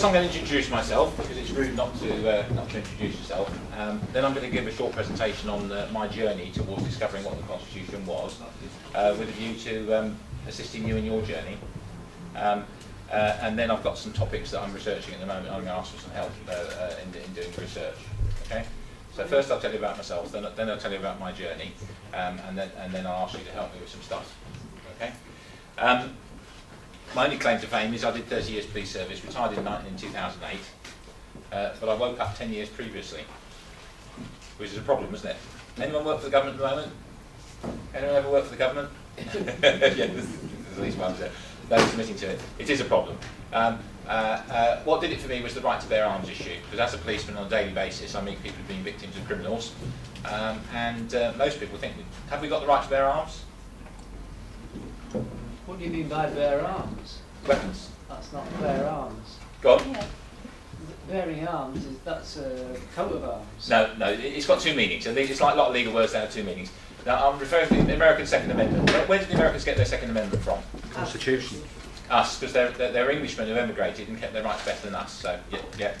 first I'm going to introduce myself because it's rude not to uh, not to introduce yourself. Um, then I'm going to give a short presentation on uh, my journey towards discovering what the Constitution was, uh, with a view to um, assisting you in your journey. Um, uh, and then I've got some topics that I'm researching at the moment. I'm going to ask for some help uh, in, in doing research. Okay. So first I'll tell you about myself, then, then I'll tell you about my journey, um, and then and then I'll ask you to help me with some stuff. Okay. My only claim to fame is I did 30 years police service, retired in, in 2008, uh, but I woke up 10 years previously, which is a problem, isn't it? Anyone work for the government at the moment? Anyone ever work for the government? yeah, there's, there's at least one there. Those admitting to it. It is a problem. Um, uh, uh, what did it for me was the right to bear arms issue, because as a policeman on a daily basis, I meet people who've been victims of criminals, um, and uh, most people think, have we got the right to bear arms? What do you mean by bear arms? Weapons. That's not bear arms. Go on. Bearing arms is that's a coat of arms. No, no, it's got two meanings. I think it's like a lot of legal words that have two meanings. Now, I'm referring to the American Second Amendment. Where, where did the Americans get their Second Amendment from? Constitution. Us, because they're, they're, they're Englishmen who've emigrated and kept their rights better than us. So, yeah, yeah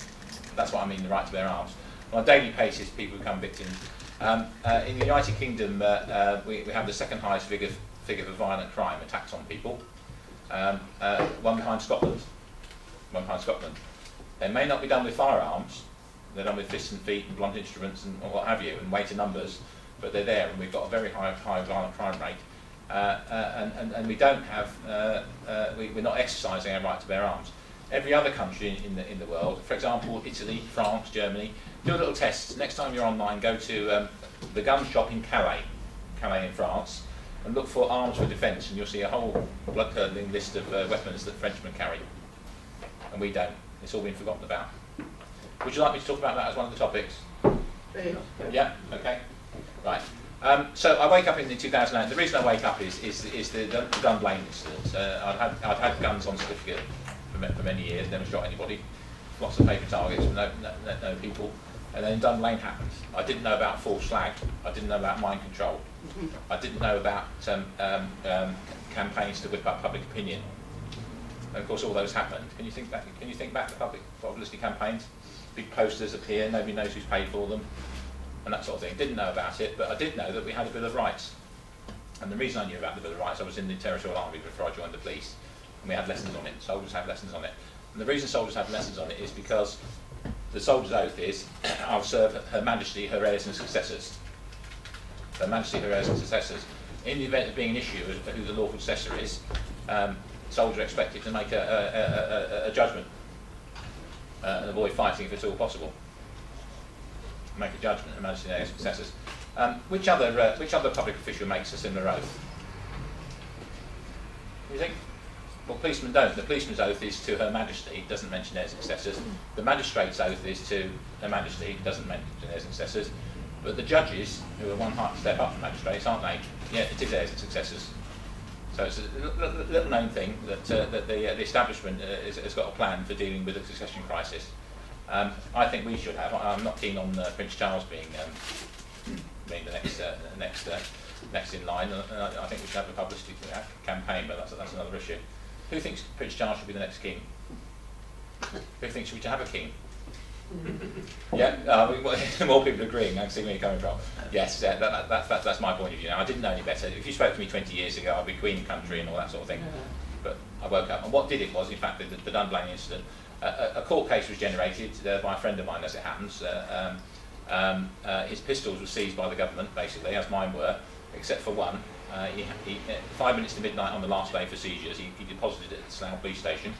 that's what I mean, the right to bear arms. On a daily basis, people become victims. Um, uh, in the United Kingdom, uh, uh, we, we have the second highest figure, figure for violent crime, attacks on people. Um, uh, one behind Scotland. One behind Scotland. They may not be done with firearms, they're done with fists and feet and blunt instruments and what have you, and weight of numbers, but they're there, and we've got a very high, high violent crime rate. Uh, uh, and, and, and we don't have, uh, uh, we, we're not exercising our right to bear arms. Every other country in, in, the, in the world, for example, Italy, France, Germany, do a little test. Next time you're online, go to um, the gun shop in Calais, Calais in France, and look for arms for defence, and you'll see a whole blood-curdling list of uh, weapons that Frenchmen carry. And we don't. It's all been forgotten about. Would you like me to talk about that as one of the topics? Yeah, okay. Right. Um, so I wake up in the 2008. The reason I wake up is, is, is the, the, Dunblane incident. Uh, I'd, had, I'd had guns on certificate for, for many years, never shot anybody. Lots of paper targets, no, no, no people. And then Dunblane happened. I didn't know about false flag. I didn't know about mind control. I didn't know about um, um, um, campaigns to whip up public opinion. And of course, all those happened. Can you think back? Can you think back to public publicity campaigns? Big posters appear. Nobody knows who's paid for them, and that sort of thing. Didn't know about it, but I did know that we had a Bill of Rights. And the reason I knew about the Bill of Rights, I was in the Territorial Army before I joined the police, and we had lessons on it. Soldiers have lessons on it. And the reason soldiers have lessons on it is because the soldier's oath is, I'll serve Her Majesty, her heirs and successors. Her Majesty, her heirs and successors. In the event of being an issue as to who the lawful successor is, um, soldiers are expected to make a, a, a, a judgment uh, and avoid fighting if at all possible. Make a judgment and heirs and successors. Um, which other uh, which other public official makes a similar oath? You think? Well, policemen don't. The policeman's oath is to Her Majesty, doesn't mention their successors. The magistrate's oath is to Her Majesty, doesn't mention their successors. But the judges, who are one half step up from magistrates, aren't they? Yeah, it is theirs and successors. So it's a little known thing that, uh, that the, uh, the establishment uh, is, has got a plan for dealing with the succession crisis. Um, I think we should have. I'm not keen on uh, Prince Charles being, um, being the next, uh, next, uh, next in line. Uh, I think we should have a publicity campaign, but that's, that's another issue. Who thinks Prince Charles should be the next king? Who thinks we should have a king? yeah, uh, more people agreeing. I can see where you're coming from. Yes, uh, that, that, that, that's my point of view. Now, I didn't know any better. If you spoke to me 20 years ago, I'd be Queen country and all that sort of thing. But I woke up, and what did it was, in fact, the, the Dunblane incident. Uh, a, a, court case was generated uh, by a friend of mine, as it happens. Uh, um, um, uh, his pistols were seized by the government, basically, as mine were, except for one. Uh, he, he, uh, five minutes to midnight on the last day for seizures, he, he deposited it at the Slough police station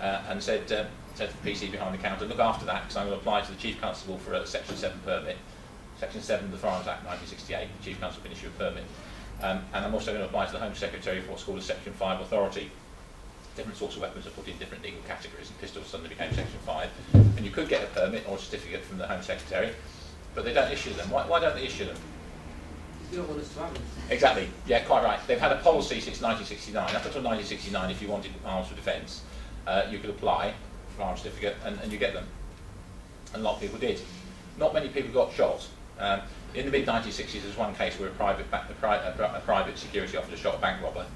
uh, and said said to the PC behind the counter, look after that because I'm going to apply to the Chief Constable for a Section 7 permit. Section 7 of the Firearms Act 1968, the Chief Constable can a permit. Um, and I'm also going to apply to the Home Secretary for what's called a Section 5 authority. Different sorts of weapons are put in different legal categories, and pistols suddenly became Section 5. And you could get a permit or a certificate from the Home Secretary, but they don't issue them. Why, why don't they issue them? Want to. Exactly, yeah, quite right. They've had a policy since 1969. Up until 1969, if you wanted arms for defence, uh, you could apply for an arms certificate, and, and you get them. And a lot of people did. Not many people got shot. Um, in the mid-1960s, there was one case where a private, a, pri a, a private security officer shot a bank robber,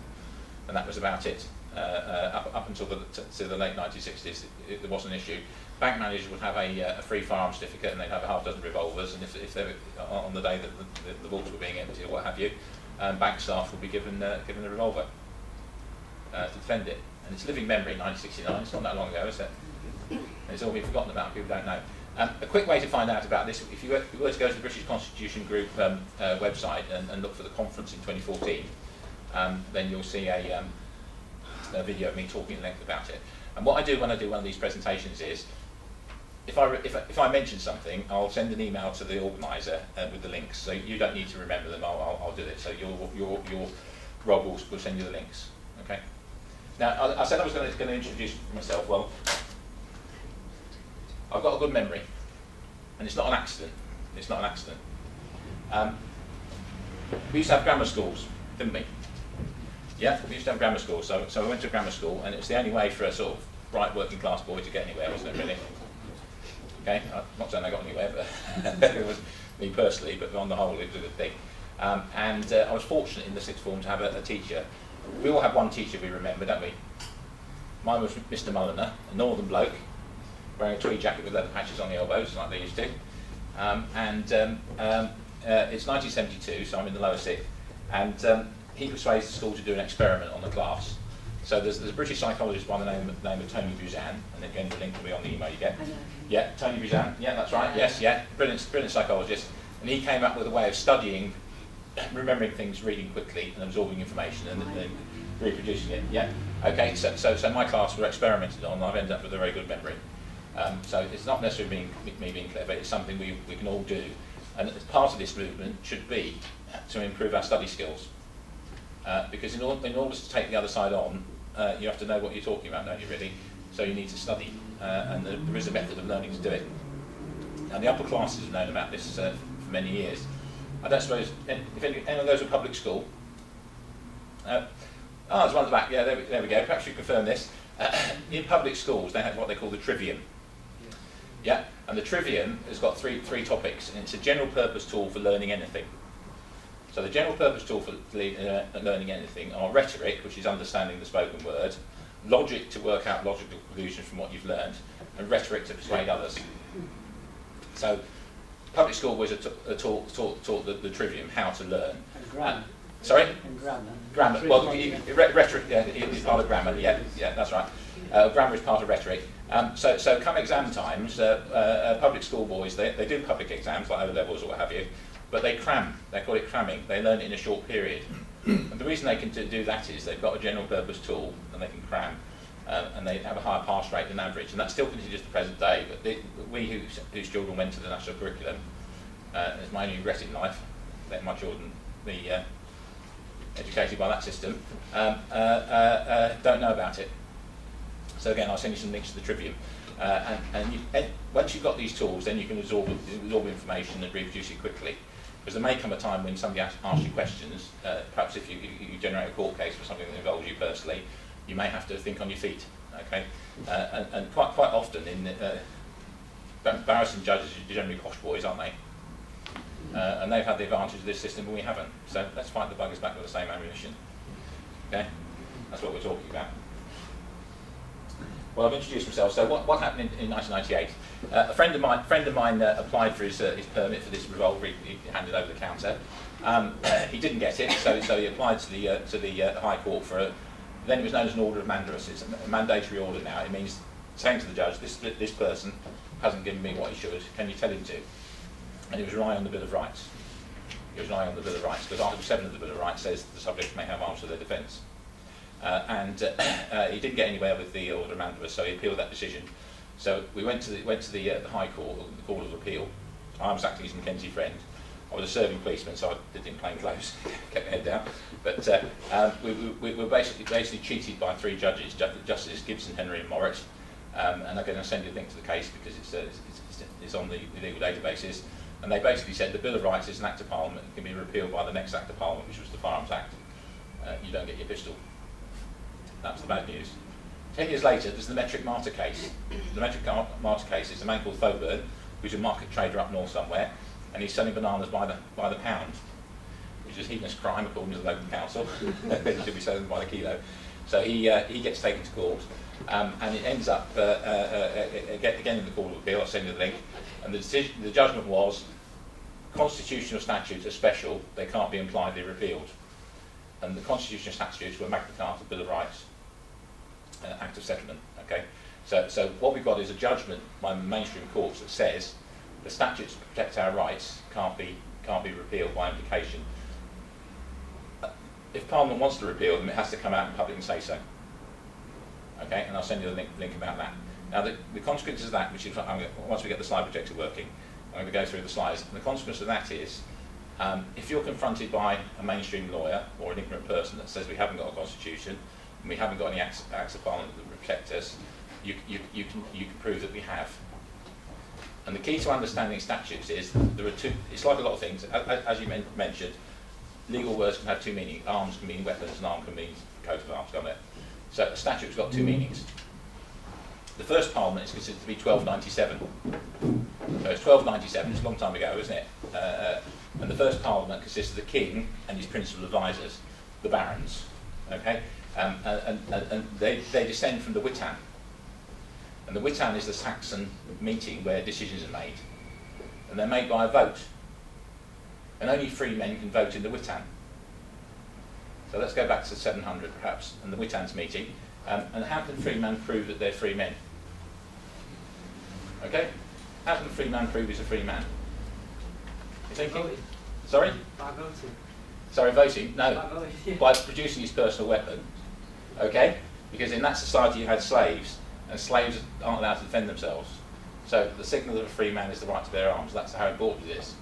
and that was about it. uh, uh, up, up until the, to the late 1960s, it, it, there was an issue. Bank managers would have a, uh, a free firearm certificate and they'd have a half dozen revolvers, and if, if they were on the day that the, the, the vaults were being empty or what have you, um, bank staff would be given, uh, given a revolver uh, to defend it. And it's living memory, 1969, it's not that long ago, is it? It's all been forgotten about, people don't know. Um, a quick way to find out about this, if you were, if you were to go to the British Constitution Group um, uh, website and, and, look for the conference in 2014, um, then you'll see a, um, a, video of me talking at length about it. And what I do when I do one of these presentations is, if I, if I, if I mention something, I'll send an email to the organiser uh, with the links. So you don't need to remember them, I'll, I'll, I'll do it. So your, your, your Rob will, will send you the links. Okay. Now, I, I said I was going to, introduce myself. Well, I've got a good memory, and it's not an accident. It's not an accident. Um, we used to have grammar schools, didn't we? Yeah, we used to have grammar schools. So, so I went to grammar school, and it was the only way for a sort of bright working class boy to get anywhere, wasn't it, really? Okay, I'm not saying I got anywhere, but it was me personally, but on the whole, it was a good thing. Um, and uh, I was fortunate in the sixth form to have a, a teacher. We all have one teacher we remember, don't we? Mine was Mr. Mulliner, a northern bloke, wearing a tweed jacket with leather patches on the elbows, like they used to. Um, and um, um, uh, it's 1972, so I'm in the lower sixth, and um, he persuades the school to do an experiment on the class. So there's, there's a British psychologist by the name, of, name of Tony Buzan, and again the link will be on the email you get. Yeah, Tony Buzan, yeah, that's right, yes, yeah, brilliant, brilliant psychologist. And he came up with a way of studying, remembering things, reading quickly, and absorbing information, and then reproducing it, yeah. Okay, so, so, so my class were experimented on, and I've ended up with a very good memory. Um, so it's not necessarily being, me being clever, it's something we, we can all do. And part of this movement should be to improve our study skills. Uh, because in, or in order to take the other side on, uh, you have to know what you're talking about, don't you, really? So you need to study, uh, and there, there is a method of learning to do it. And the upper classes have known about this uh, for many years. I don't suppose, if anyone goes to public school, uh, oh, there's one at the back, yeah, there we, there we go, perhaps you confirm this. Uh, in public schools, they have what they call the trivium. Yeah, and the trivium has got three, three topics, and it's a general purpose tool for learning anything. So the general purpose tool for uh, learning anything are rhetoric, which is understanding the spoken word, logic to work out logical conclusions from what you've learned, and rhetoric to persuade others. So public school was a taught, taught, taught the, the trivium, how to learn. And grammar. Uh, sorry? And grammar. Grammar. Well, rhetoric yeah, is part of grammar. Yeah, yeah, that's right. Uh, grammar is part of rhetoric. Um, so, so come exam times, uh, uh, uh, public school boys, they, they do public exams, like O levels or what have you, but they cram. They call it cramming. They learn it in a short period. and the reason they can do that is they've got a general purpose tool and they can cram. Uh, and they have a higher pass rate than average, and that still continues to the present day. But we whose, whose children went to the national curriculum, uh, it's my only regret in life, let my children be uh, educated by that system, um, uh, uh, uh, don't know about it. So again, I'll send you some links to the Trivium. And, and, you, and, once you've got these tools, then you can absorb, absorb information and reproduce it quickly. Because there may come a time when somebody asks you questions, uh, perhaps if you, you, generate a court case for something that involves you personally, you may have to think on your feet. Okay, uh, and, and, quite quite often in uh, barristers judges are generally posh boys, aren't they? Uh, and they've had the advantage of this system, and we haven't. So let's fight the buggers back with the same ammunition. Okay, that's what we're talking about. Well, I've introduced myself. So what, what happened in, in 1998? Uh, a friend of mine, friend of mine uh, applied for his, uh, his permit for this revolver. He, he handed over the counter. Um, he didn't get it, so, so he applied to the, uh, to the uh, High Court for a, then it was known as an order of mandamus. It's a mandatory order now. It means saying to the judge, this, this person hasn't given me what he should. Can you tell him to? And he was relying on the Bill of Rights. He was relying on the Bill of Rights because Article 7 of the Bill of Rights says the subject may have arms for their defence. Uh, and uh, uh, he didn't get anywhere with the order of mandamus, so he appealed that decision. So we went to the, went to the, uh, the High Court, the Court of Appeal. I was actually his Mackenzie friend. I was a serving policeman, so I did it in plain clothes, kept my head down. But uh, um, we, we, we were basically, basically cheated by three judges, Justices Gibson, Henry and Morritt. Um, and I'm going to send you a link to the case because it's, uh, it's, it's on the, the legal databases. And they basically said the Bill of Rights is an Act of Parliament and can be repealed by the next Act of Parliament, which was the Firearms Act. Uh, you don't get your pistol. That's the bad news. Ten years later, there's the Metric Martyr case. The Metric Martyr case is a man called Thoburn, who's a market trader up north somewhere, and he's selling bananas by the, by the pound, which is heinous crime according to the local council. he should be selling them by the kilo. So he, uh, he gets taken to court, um, and it ends up uh, uh, uh, again, again in the Court of Appeal. I'll send you the link. And the, decision, the judgment was constitutional statutes are special, they can't be impliedly repealed. And the constitutional statutes were Magna Carta, Bill of Rights, uh, Act of Settlement. Okay, so so what we've got is a judgment by mainstream courts that says the statutes that protect our rights can't be can't be repealed by implication. Uh, If Parliament wants to repeal them, it has to come out in public and say so. Okay, and I'll send you the link, link about that. Now, the, the consequences of that, which is gonna, once we get the slide projector working, I'm going to go through the slides. And the consequence of that is, um, if you're confronted by a mainstream lawyer or an ignorant person that says we haven't got a constitution and we haven't got any acts, acts of parliament that protect us, you, you, you, can, you can prove that we have. And the key to understanding statutes is there are two, it's like a lot of things. As, as you men mentioned, legal words can have two meanings. Arms can mean weapons and arm can mean coat of arms, can't it? So a statute's got two meanings. The first parliament is considered to be 1297. So it's 1297, it's a long time ago, isn't it? Uh, and the first parliament consists of the king and his principal advisors, the barons. Okay? Um, and, and, and they, they descend from the Witan. And the Witan is the Saxon meeting where decisions are made. And they're made by a vote. And only free men can vote in the Witan. So let's go back to 700 perhaps, and the Witan's meeting. Um, and how can free men prove that they're free men? Okay? How can a free man prove he's a free man? You thinking? Voting. Sorry? By voting. Sorry, voting? No. By voting, yeah. By producing his personal weapon. Okay? Because in that society you had slaves, and slaves aren't allowed to defend themselves. So the signal of a free man is the right to bear arms. That's how important it is.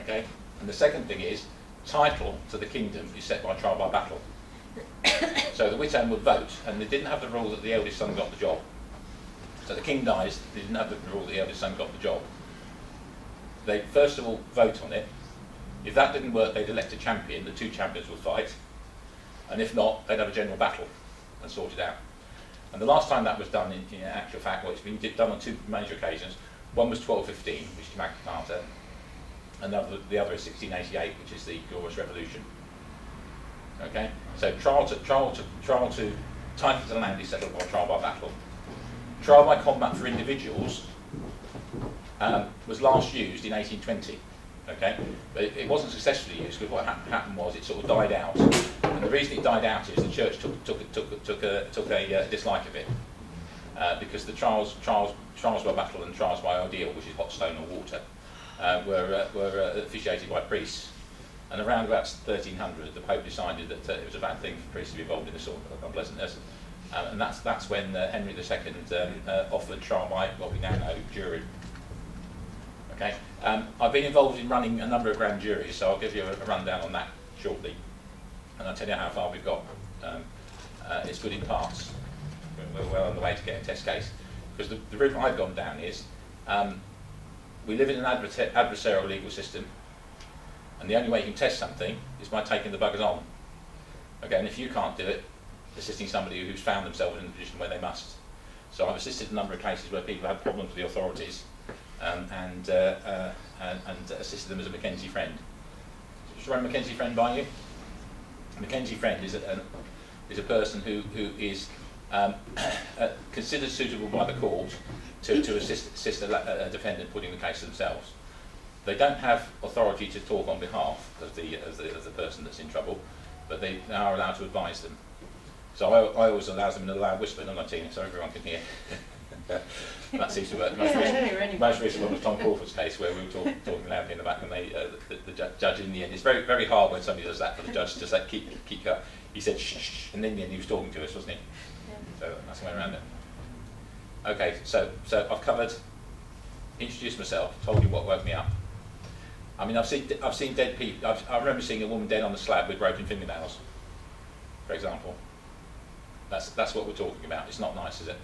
Okay? And the second thing is, title to the kingdom is set by trial by battle. so the Witan would vote, and they didn't have the rule that the eldest son got the job. So the king dies, they didn't have the rule that the eldest son got the job. They first of all vote on it. If that didn't work, they'd elect a champion, the two champions would fight. And if not, they'd have a general battle and sort it out. And the last time that was done, in, in actual fact, well, it's been done on two major occasions. One was 1215, which is Magna Carta, and the other, the other is 1688, which is the Glorious Revolution. Okay, so trial to trial to trial to title to land is settled by trial by battle. Trial by combat for individuals um, was last used in 1820. Okay, but it, it wasn't successfully used because what hap- happened was it sort of died out. And the reason it died out is the church took took took took a, took a uh, dislike of it uh, because the trials trials trials by battle and trials by ordeal, which is hot stone or water, uh, were uh, were uh, officiated by priests. And around about 1300, the Pope decided that it was a bad thing for priests to be involved in this sort of unpleasantness. And that's, that's when Henry II um, offered trial by what we now know jury. Okay, um, I've been involved in running a number of grand juries, so I'll give you a, a rundown on that shortly, and I'll tell you how far we've got. Um, uh, it's good in parts. We're, well on the way to getting a test case, because the, the route I've gone down is um, we live in an adver- adversarial legal system, and the only way you can test something is by taking the buggers on. Okay, and if you can't do it, assisting somebody who's found themselves in a position where they must. So I've assisted a number of cases where people have problems with the authorities um, and, uh, uh, and, assisted them as a Mackenzie friend. Just run Mackenzie friend by you. Mackenzie friend is a, is a person who, who is um, uh, considered suitable by the court to, to assist, assist a, a defendant putting the case themselves. They don't have authority to talk on behalf of the, of the, of the person that's in trouble, but they are allowed to advise them. So I, I always allow them in a loud whisper, not my team, so everyone can hear. that seems to work. Most Yeah, recent, most recent one was Tom Crawford's case, where we were talk, talking loudly in the back, and they, uh, the, the ju- judge in the end. It's very, very hard when somebody does that for the judge to just like keep, keep up. He said shh, shh, and in the end he was talking to us, wasn't he? So that's the way around it. Okay, so so I've covered, introduced myself, told you what woke me up. I mean, I've seen I've seen dead people. I've, I remember seeing a woman dead on the slab with broken fingernails, for example. That's that's what we're talking about. It's not nice, is it?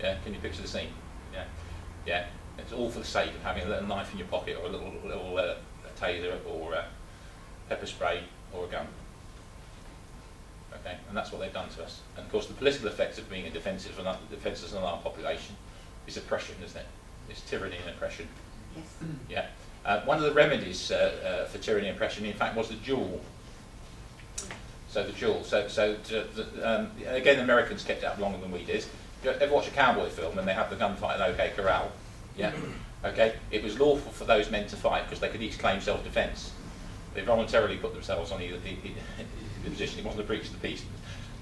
Yeah. Can you picture the scene? Yeah. Yeah. It's all for the sake of having a little knife in your pocket or a little little uh, taser or uh, pepper spray or a gun. Okay, and that's what they've done to us. And of course, the political effect of being a defensive and defenceless and alarmed population is oppression, isn't it? It's tyranny and oppression. Yes. Yeah. Uh, one of the remedies uh, uh, for tyranny and oppression, in fact, was the duel. So the duel. So, so to, the, um, again, the Americans kept it up longer than we did. Ever watch a cowboy film and they have the gunfight in OK Corral? Yeah. Okay. It was lawful for those men to fight because they could each claim self-defence. They voluntarily put themselves on either the, the position. It wasn't a breach of the peace.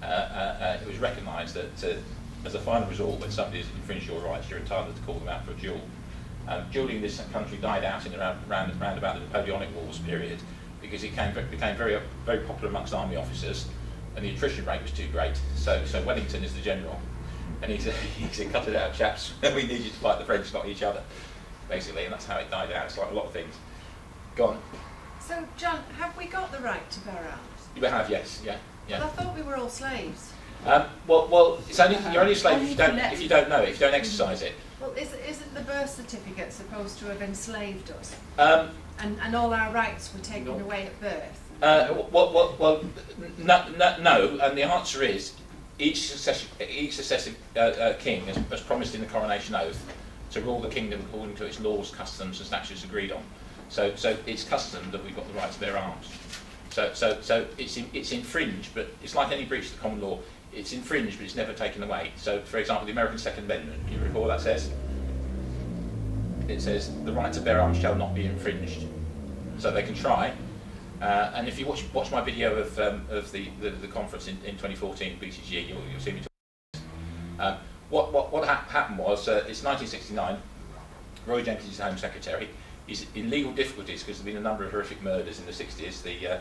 Uh, uh, uh, it was recognised that uh, as a final resort, when somebody has infringed your rights, you're entitled to call them out for a duel. Um, dueling in this country died out in around, around, around about the Napoleonic Wars period because it came, became very, very popular amongst army officers and the attrition rate was too great. So, so Wellington is the general. And he said, he said, cut it out, chaps. And we need you to fight the French, not each other, basically. And that's how it died out. It's like a lot of things. Gone. So, John, have we got the right to bear arms? You have, yes, yeah. yeah. Well, I thought we were all slaves. Um, well, well, it's only, you're only a slave if you, don't, if you don't know it, if you don't exercise it. Well, is, isn't the birth certificate supposed to have enslaved us? Um, and, and all our rights were taken no. away at birth? Uh, well, well, well no, no, no, and the answer is each successive, each successive uh, uh, king has, promised in the coronation oath to rule the kingdom according to its laws, customs, and statutes agreed on. So, so it's custom that we've got the right to bear arms. So, so, so it's in, it's infringed, but it's like any breach of the common law it's infringed, but it's never taken away. So, for example, the American Second Amendment, you recall that says? It says, the right to bear arms shall not be infringed. So they can try. Uh, and if you watch, watch my video of, um, of the, the, the, conference in, in 2014, BCG, you'll, you'll see me talking um, what, what, what ha happened was, uh, it's 1969, Roy Jenkins is Home Secretary. He's in legal difficulties because there have been a number of horrific murders in the 60s. The, uh,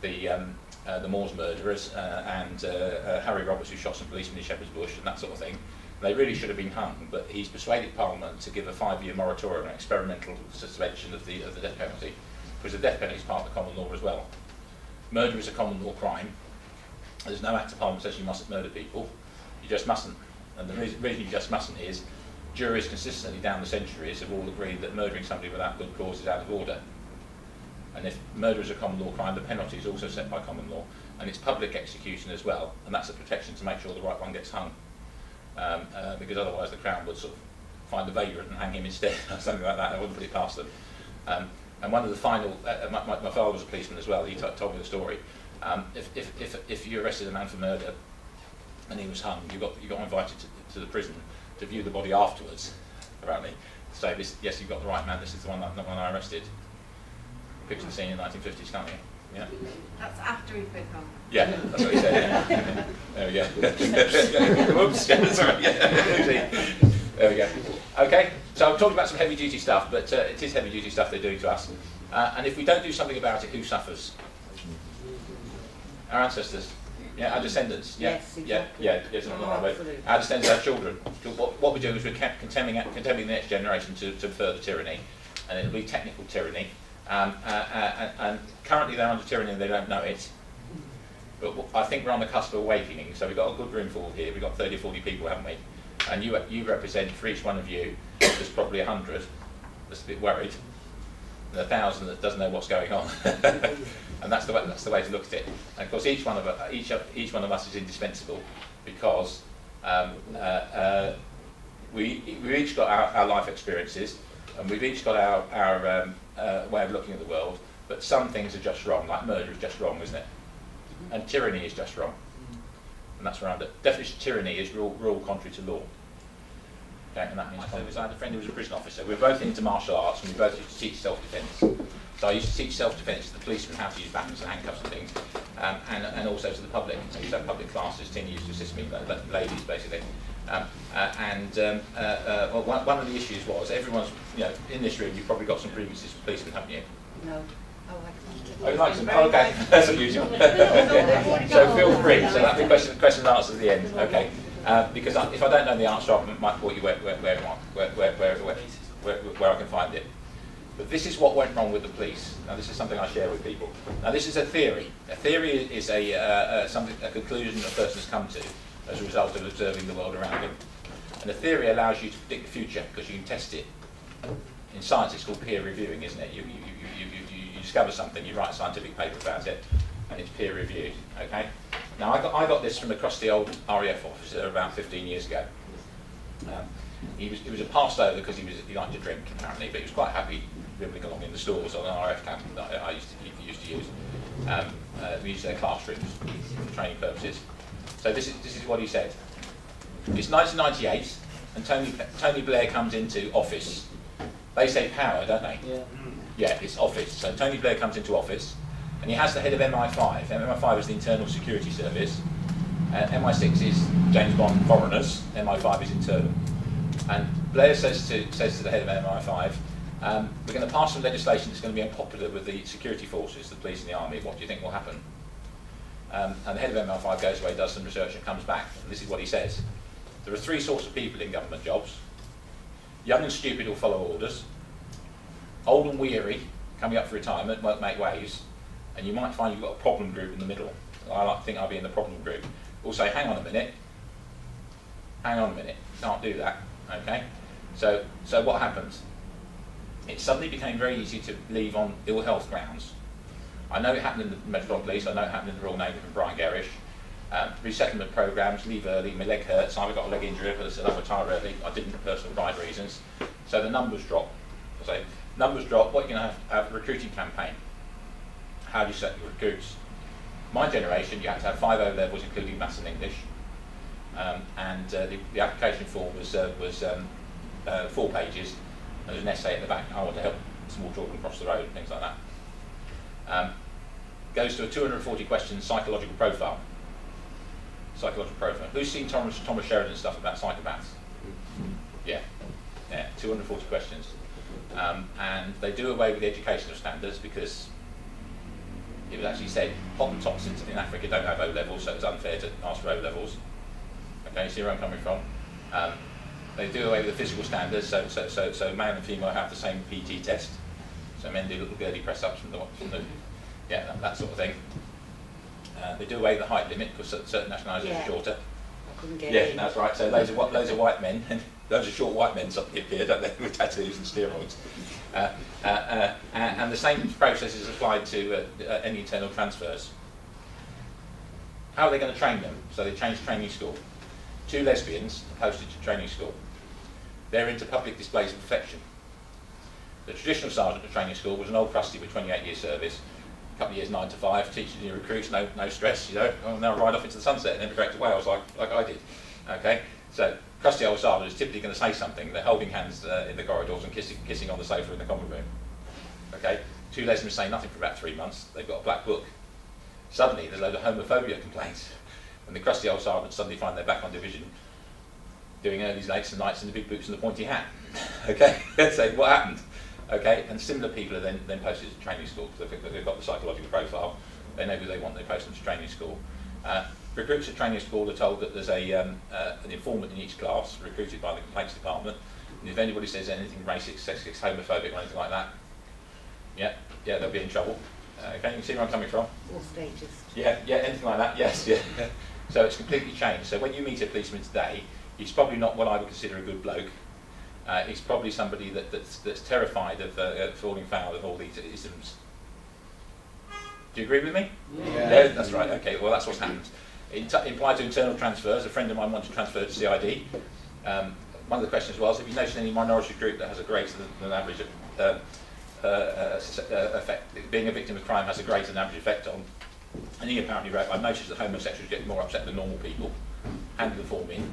the um, uh, the Moors murderers uh, and uh, uh, Harry Roberts who shot some policemen in Shepherd's Bush and that sort of thing. They really should have been hung, but he's persuaded Parliament to give a five-year moratorium, an experimental suspension of the, of the death penalty, because the death penalty is part of the common law as well. Murder is a common law crime. There's no act of Parliament says you mustn't murder people. You just mustn't. And the reason, reason you just mustn't is juries consistently down the centuries have all agreed that murdering somebody without good cause is out of order. And if murder is a common law crime, the penalty is also set by common law. And it's public execution as well. And that's a protection to make sure the right one gets hung. Um, uh, because otherwise the Crown would sort of find the vagrant and hang him instead, or something like that. I wouldn't put it past them. Um, and one of the final, uh, uh my, my, father was a policeman as well, he told me the story. Um, if, if, if, if you arrested a man for murder and he was hung, you got, you got invited to, to the prison to view the body afterwards, apparently. So this, yes, you've got the right man, this is the one, that, the one I arrested picture the scene in the 1950s, can't you? Yeah. That's after he's been hung. Yeah, that's what he said. Yeah. there we go. Whoops. Sorry. There we go. Okay, so I've talked about some heavy duty stuff, but uh, it is heavy duty stuff they're doing to us. Uh, and if we don't do something about it, who suffers? Our ancestors. Yeah, our descendants. Yeah, yes, exactly. yeah, yeah. Yes, oh, our descendants, our children. What, what we do is we're condemning, condemning the next generation to, to further tyranny, and it'll be technical tyranny, um, uh, uh, and currently they're under tyranny and they don't know it. But I think we're on the cusp of awakening. So we've got a good room full here. We've got 30 or 40 people, haven't we? And you, you represent, for each one of you, there's probably a 100 that's a bit worried, and a thousand that doesn't know what's going on. and that's the way, that's the way to look at it. And of course, each one of us, each, each one of us is indispensable because um, uh, uh, we, we've each got our, our life experiences, and we've each got our, our um, uh, way of looking at the world, but some things are just wrong, like murder is just wrong, isn't it? And tyranny is just wrong. And that's where I'm. Definition of tyranny is rule, rule contrary to law. Okay, and that means I had a friend who was a prison officer. We were both into martial arts and we both used to teach self-defence. So I used to teach self-defence to the policemen how to use batons and handcuffs and things, um, and, and also to the public. I used to have public classes, Tim used to assist me, ladies basically. Um, uh, and um, uh, uh, well, one, one, of the issues was everyone's, you know, in this room, you've probably got some previous policemen, haven't you? No. Oh, I like some? Oh, okay, that's unusual. so feel free. So that's the question, question and answer at the end. Okay. Uh, because I, if I don't know the answer, I might put you where, where, where, where, where, where, where, where I can find it. But this is what went wrong with the police. Now, this is something I share with people. Now, this is a theory. A theory is a, uh, uh, something, a conclusion a person has come to as a result of observing the world around him. And a theory allows you to predict the future because you can test it. In science, it's called peer reviewing, isn't it? You, you, you, you, you discover something, you write a scientific paper about it, and it's peer reviewed. Okay. Now, I got, I got this from across the old RAF officer about 15 years ago. Um, he was, he was a passed over because he, was, he liked to drink, apparently, but he was quite happy dribbling along in the stores on an RAF camp that I, I used, to, used to use. um, uh, use their classrooms for training purposes. So this is, this is what he said. It's 1998, and Tony, Tony Blair comes into office. They say power, don't they? Yeah. Yeah, it's office. So Tony Blair comes into office, and he has the head of MI5. MI5 is the Internal Security Service. Uh, MI6 is James Bond foreigners. MI5 is internal. And Blair says to says to the head of MI5, um, "We're going to pass some legislation that's going to be unpopular with the security forces, the police and the army. What do you think will happen?" Um, and the head of MI5 goes away, does some research, and comes back. And this is what he says: There are three sorts of people in government jobs: young and stupid who'll follow orders, old and weary, coming up for retirement, won't make waves, and you might find you've got a problem group in the middle. I like think I'll be in the problem group. We'll say, hang on a minute, hang on a minute, can't do that, okay? So, so what happens? It suddenly became very easy to leave on ill health grounds. I know it happened in the Metropolitan Police, I know it happened in the Royal Navy from Brian Gerrish. Um, resettlement programs, leave early, my leg hurts, I've got a leg injury, I said I'll retire early. I didn't for personal pride reasons. So the numbers drop. So numbers drop, what you're going to have, have a recruiting campaign. How do you set your recruits? My generation, you had to have five O levels, including maths and English. Um, and uh, the, the application form was, uh, was um, uh, four pages. There was an essay at the back, I want to help small children cross the road, things like that. Um, goes to a 240 question psychological profile. Psychological profile. Who's seen Thomas, Thomas Sheridan stuff about psychopaths? Yeah, yeah, 240 questions. Um, and they do away with the educational standards because it was actually said Hottentots in, in Africa don't have O levels, so it's unfair to ask for O levels. Okay, you see where I'm coming from? Um, they do away with the physical standards, so, so, so, so male and female have the same PT test. So men do little girly press ups from the, from the yeah, that, that sort of thing. Uh, they do away with the height limit because certain nationalities Yeah. are shorter. I couldn't get Yeah, in. that's right. So loads of whi- loads of white men, loads of short white men appear, don't they, with tattoos and steroids. Uh, uh, uh, and, and the same process is applied to uh, uh, any internal transfers. How are they going to train them? So they change training school. Two lesbians posted to training school. They're into public displays of affection. The traditional sergeant at training school was an old crusty with 28 years service, a couple of years 9 to 5, teaching new recruits, no, no stress, you know, oh, now ride off into the sunset and emigrate to Wales like, like I did. Okay, so crusty old sergeant is typically going to say something, they're holding hands uh, in the corridors and kissing, kissing on the sofa in the common room. Okay, two lesbians say nothing for about three months, they've got a black book. Suddenly there's a load of homophobia complaints, and the crusty old sergeants suddenly find they're back on division doing early lates and nights in the big boots and the pointy hat. okay, so what happened? Okay, and similar people are then, then posted to training school because they've, they've got the psychological profile. They know who they want. They post them to training school. Uh, recruits at training school are told that there's a um, uh, an informant in each class recruited by the complaints department. And if anybody says anything racist, sexist, homophobic, or anything like that, yeah, yeah, they'll be in trouble. Uh, okay, you can see where I'm coming from. All stages. Yeah, yeah, anything like that, yes, yeah. so it's completely changed. So when you meet a policeman today, he's probably not what I would consider a good bloke. Uh, he's probably somebody that, that's, that's terrified of uh, falling foul of all these isms. Do you agree with me? Yeah. that's right. Okay, well, that's what's happened. Implied to internal transfers, a friend of mine wanted to transfer to CID. Um, one of the questions was, have you noticed any minority group that has a greater than, average uh, uh, uh, uh, effect, being a victim of crime has a greater than average effect on? And he apparently wrote, I've noticed that homosexuals get more upset than normal people. Hand the form in.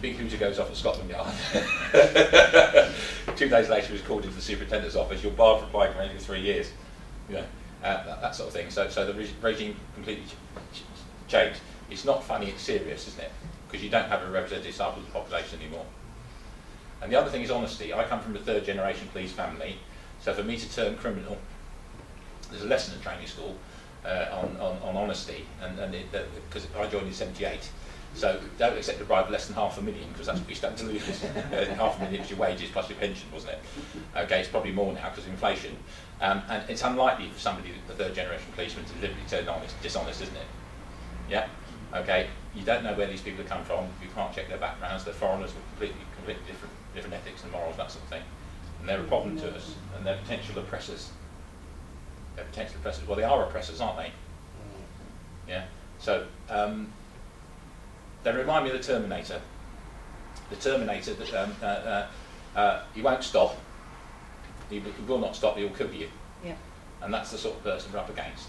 Big hooter goes off at Scotland Yard. Two days later, he was called into the superintendent's office. You're barred from applying for three years. You know, uh, that, that sort of thing. So, so the regime completely ch- ch- changed. It's not funny, it's serious, isn't it? Because you don't have a representative sample of the population anymore. And the other thing is honesty. I come from a third generation police family, so for me to turn criminal, there's a lesson in training school uh, on, on, on honesty, and because I joined in 78. So don't accept a bribe less than half a million, because that's what you stand to lose. uh, half a million was your wages plus your pension, wasn't it? Okay, it's probably more now because of inflation. Um, and it's unlikely for somebody, the third generation policeman, to deliberately turn honest, dishonest, isn't it? Yeah? Okay, you don't know where these people have come from, you can't check their backgrounds, they're foreigners with completely, completely different, different ethics and morals, that sort of thing. And they're a problem to us, and they're potential oppressors. They're potential oppressors. Well, they are oppressors, aren't they? Yeah. So um, they remind me of the Terminator. The Terminator that um, uh, uh, uh, he won't stop. He, he will not stop. He will kill you. Yeah. And that's the sort of person we're up against.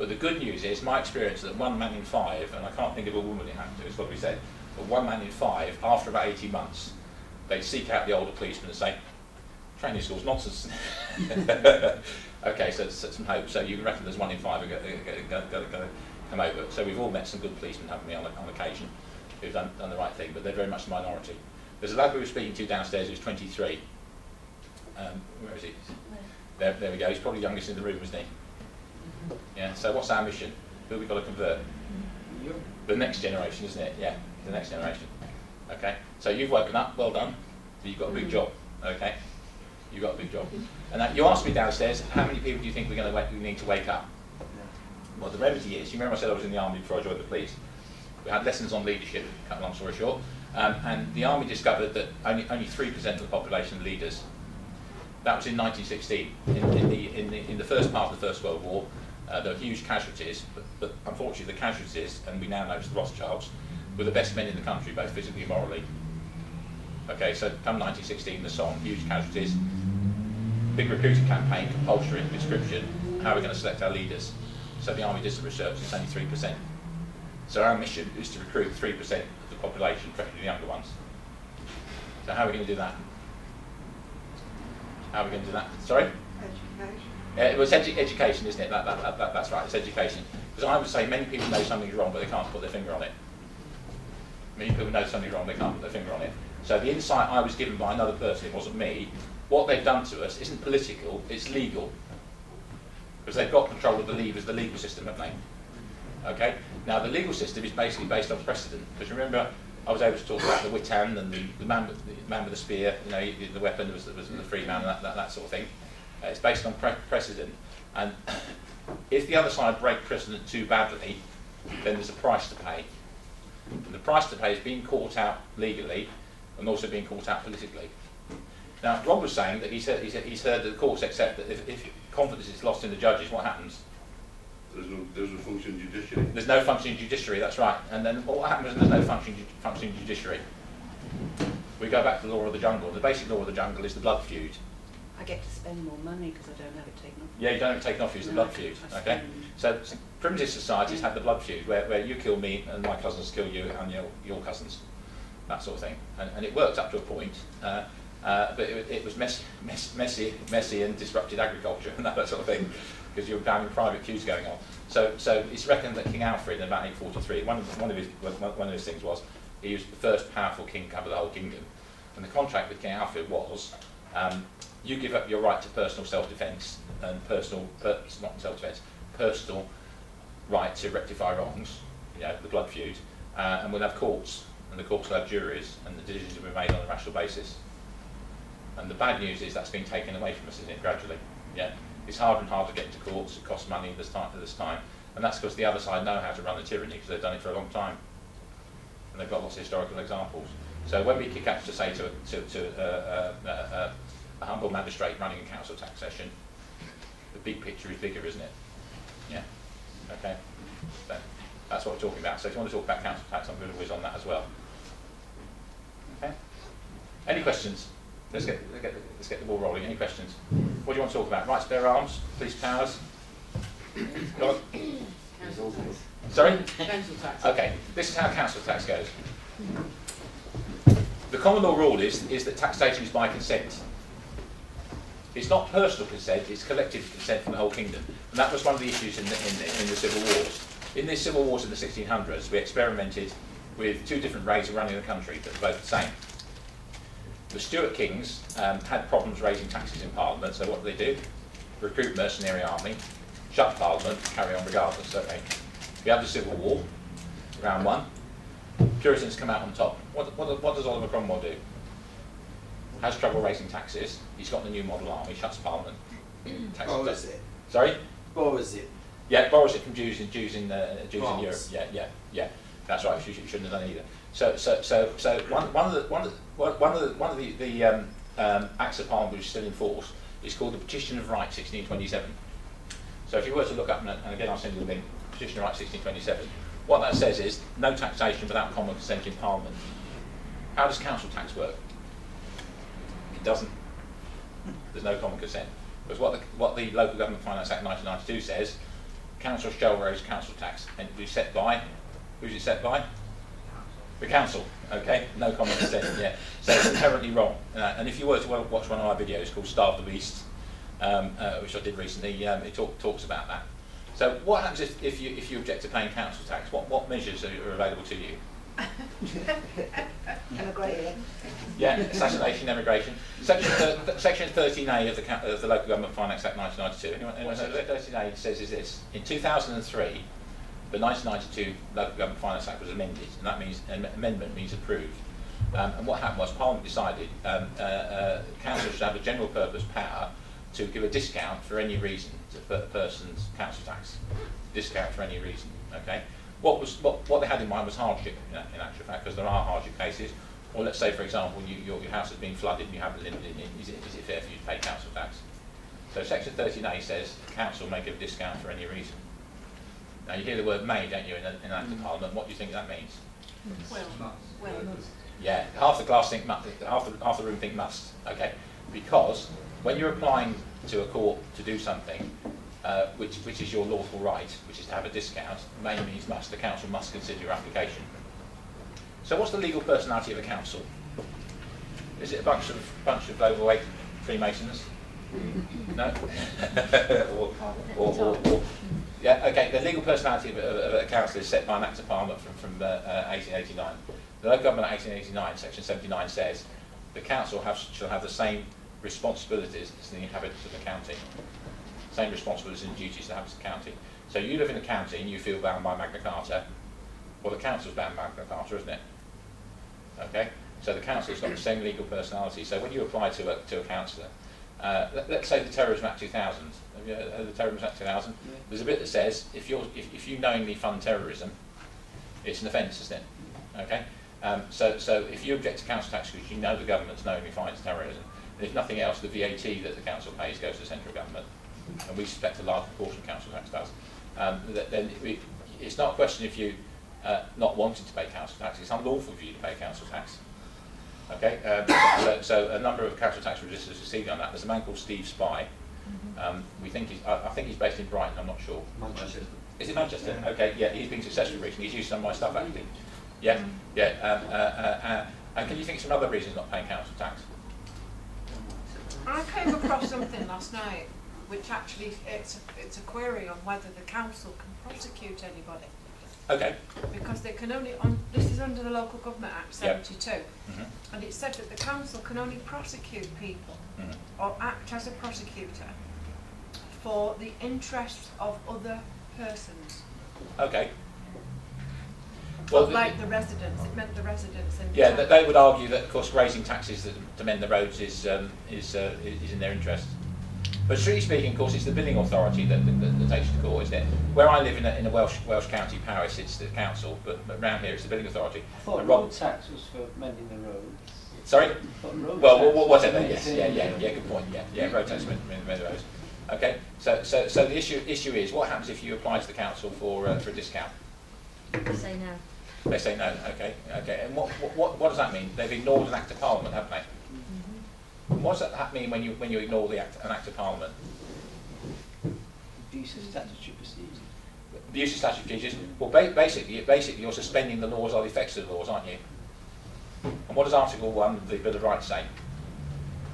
But the good news is, my experience is that one man in five, and I can't think of a woman it happened to, it's to be said, but one man in five, after about 18 months, they seek out the older policeman and say, training school's nonsense. okay, so it's some hope. So you reckon there's one in five who are going to come over. So we've all met some good policemen, haven't we, on, on occasion, who've done, done the right thing, but they're very much the minority. There's a lad we were speaking to downstairs who's 23. Um, where is he? There, there we go. He's probably the youngest in the room, isn't he? Yeah. So what's our mission? Who have we got to convert? The next generation, isn't it? Yeah, the next generation. Okay. So you've woken up. Well done. You've got a big job. Okay. You've got a big job. And that, you asked me downstairs, how many people do you think we're going to we need to wake up? Well, the remedy is, you remember I said I was in the army before I joined the police. We had lessons on leadership, cut a long story short, um, and the army discovered that only only three percent of the population are leaders. That was in 1916. In, in, the, in, the, in the first part of the First World War, uh, there were huge casualties, but, but unfortunately the casualties, and we now know it's the Rothschilds, were the best men in the country, both physically and morally. Okay, so come 1916, the Somme, huge casualties, big recruiting campaign, compulsory conscription, how are we going to select our leaders? So the Army did some research, it's only 3%. So our mission is to recruit 3% of the population, preferably the younger ones. So how are we going to do that? How are we going to do that? Sorry? Education. Uh, yeah, it was edu education, isn't it? That, that, that, that, that's right, it's education. Because I would say many people know something's wrong, but they can't put their finger on it. Many people know something's wrong, they can't put their finger on it. So the insight I was given by another person, it wasn't me, what they've done to us isn't political, it's legal. Because they've got control of the levers, the legal system, haven't they? Okay? Now, the legal system is basically based on precedent. Because remember, I was able to talk about the Witan and the, the, man, with, the man with the spear, you know, the weapon was, was the free man, and that, that, that sort of thing. Uh, it's based on pre precedent. And if the other side break precedent too badly, then there's a price to pay. And the price to pay is being caught out legally and also being caught out politically. Now, Rob was saying that he said, he said he's heard that the courts accept that if, if confidence is lost in the judges, what happens? There's no, there's no functioning judiciary. There's no functioning judiciary, that's right. And then what happens when there's no functioning, functioning judiciary? We go back to the law of the jungle. The basic law of the jungle is the blood feud. I get to spend more money because I don't have it taken off. Yeah, you don't have it taken off you, it's the blood feud. Okay? So, so primitive societies have the blood feud, where, where you kill me and my cousins kill you and your, your cousins. That sort of thing. And, and it worked up to a point. Uh, uh, but it, it was mess, mess, messy, messy and disrupted agriculture and that, sort of thing, because you were having private queues going on. So, so it's reckoned that King Alfred in about 843, one of, one of, his, one one of his things was he was the first powerful king to cover the whole kingdom. And the contract with King Alfred was um, you give up your right to personal self-defence and personal, per, not self-defence, personal right to rectify wrongs, you know, the blood feud, uh, and we'll have courts, and the courts will have juries, and the decisions will be made on a rational basis. And the bad news is that's been taken away from us, isn't it, gradually? Yeah, it's harder and harder to get into courts. It costs money this time. This time, and that's because the other side know how to run the tyranny because they've done it for a long time, and they've got lots of historical examples. So when we kick up to say to to, to uh, uh, uh, a humble magistrate running a council tax session, the big picture is bigger, isn't it? Yeah. Okay. So that's what we're talking about. So if you want to talk about council tax, I'm going to whiz on that as well. Okay. Any questions? Let's get, let's get, the, let's get the ball rolling. Any questions? What do you want to talk about? Rights to bear arms, police powers? Go on. Council tax. Sorry? Council tax. Okay, this is how council tax goes. The common law rule is, is that taxation is by consent. It's not personal consent, it's collective consent from the whole kingdom. And that was one of the issues in the, in the, in the civil wars. In the civil wars in the 1600s, we experimented with two different ways of running the country that were both the same. The Stuart kings um, had problems raising taxes in Parliament, so what did they do? Recruit mercenary army, shut Parliament, carry on regardless. Okay. We have the Civil War, round one. Puritans come out on top. What, what, what does Oliver Cromwell do? Has trouble raising taxes. He's got the new model army, shuts Parliament. Taxes Borrows it. Sorry? Borrows it. Yeah, borrows it from Jews in Jews in uh, Jews in Europe. Yeah, yeah, yeah. That's right. You, you shouldn't have done either. So, so, so, so one, one of the one of the one of the one of the, the um, um, Acts of Parliament which is still in force is called the Petition of Right, 1627. So, if you were to look up, and, and again, I'll send you the link. Petition of Right, 1627. What that says is no taxation without common consent in Parliament. How does council tax work? It doesn't. There's no common consent. Because what the, what the Local Government Finance Act 1992 says council shall raise council tax, and it will be set by, who's it set by? The council, okay? No comment said, yeah. So it's inherently wrong. Uh, and if you were to watch one of my videos called Starve the Beast, um, uh, which I did recently, um, it talk, talks about that. So what happens if, if, you, if you object to paying council tax? What, what measures are available to you? Yeah, assassination, emigration. Section, thir- section 13A of the, of the Local Government Finance Act 1992. Anyone, anyone know 13A says is this. In 2003, the 1992 Local Government Finance Act was amended, and that means an amendment means approved. Um, and what happened was Parliament decided um, uh, uh, council should have a general purpose power to give a discount for any reason to a person's council tax. Discount for any reason. Okay. What was what, what they had in mind was hardship in, in actual fact, because there are hardship cases. Or let's say, for example, you, your, your house has been flooded and you haven't lived in it. Is it, is it fair for you to pay council tax? So section 13A says the council may give a discount for any reason. Now you hear the word may, don't you, in, a, in Act of mm. Parliament. What do you think that means? Well, Well, Yeah, half the class think must, half the, half the room think must, okay? Because when you're applying to a court to do something, uh, which, which is your lawful right, which is to have a discount, may means must, the council must consider your application. So what's the legal personality of a council? Is it a bunch of, bunch of overweight Freemasons? No? or, or, or, or, yeah, okay, the legal personality of, a- of, a- council is set by an Act of Parliament from, from uh, uh, 1889. The Local Government Act 1889, section 79 says, the council have, shall have the same responsibilities as the inhabitants of the county. Same responsibilities and duties to inhabitants of the county. So you live in a county and you feel bound by Magna Carta, well the council's bound by Magna Carta, isn't it? Okay? So the council's got the same legal personality. So when you apply to a, to a councillor, uh, let, let's say the Terrorism Act 2000. Have you heard the Terrorism Act 2000? Yeah. There's a bit that says if, you're, if, if you knowingly fund terrorism, it's an offence, isn't it? Okay? Um, so, so if you object to council tax because you know the government's knowingly funds terrorism, and if nothing else, the VAT that the council pays goes to the central government, and we suspect a large proportion of council tax does, um, th- then we, it's not a question of you uh, not wanting to pay council tax, it's unlawful for you to pay council tax. Okay, um, so, so a number of council tax registers succeed on that. There's a man called Steve Spy. Um, we think he's, I, I think he's based in Brighton. I'm not sure. Manchester. Is it Manchester? Okay, yeah, he's been successful recently. He's used some of my stuff actually. Yeah, yeah. Um, uh, uh, uh, and can you think of some other reasons not paying council tax? I came across something last night, which actually, it's, a- it's a query on whether the council can prosecute anybody. Okay. Because they can only, on, this is under the Local Government Act Yep. seventy-two. Mhm, And it said that the council can only prosecute people mhm. or act as a prosecutor for the interests of other persons. Okay. Well, the- like the residents, it meant the residents in the Yeah, they would argue that, of course, raising taxes to, mend the roads is, um, is, uh, is is in their interest. But strictly speaking, of course, it's the billing authority that, that, that takes you to court, isn't it? Where I live in a, in a Welsh, Welsh county parish, it's the council, but, but round here it's the billing authority. I thought Rob- road tax was for mending the roads. Sorry? I road Well, tax wha- wha- whatever, for yes, yeah, yeah, yeah, good point, yeah, yeah, road tax, mend, mend, mend the roads. Okay, so, so, so the issue, issue is, what happens if you apply to the council for, uh, for a discount? They say no. They say no, okay, okay, and what, what- what, what does that mean? They've ignored an act of parliament, haven't they? And What does that mean when you, when you ignore the act, an act of parliament? Abuse of statutory procedures. Abuse of statutory procedures, well, ba- basically, basically you're suspending the laws or the effects of the laws, aren't you? And what does Article 1 of the Bill of Rights say?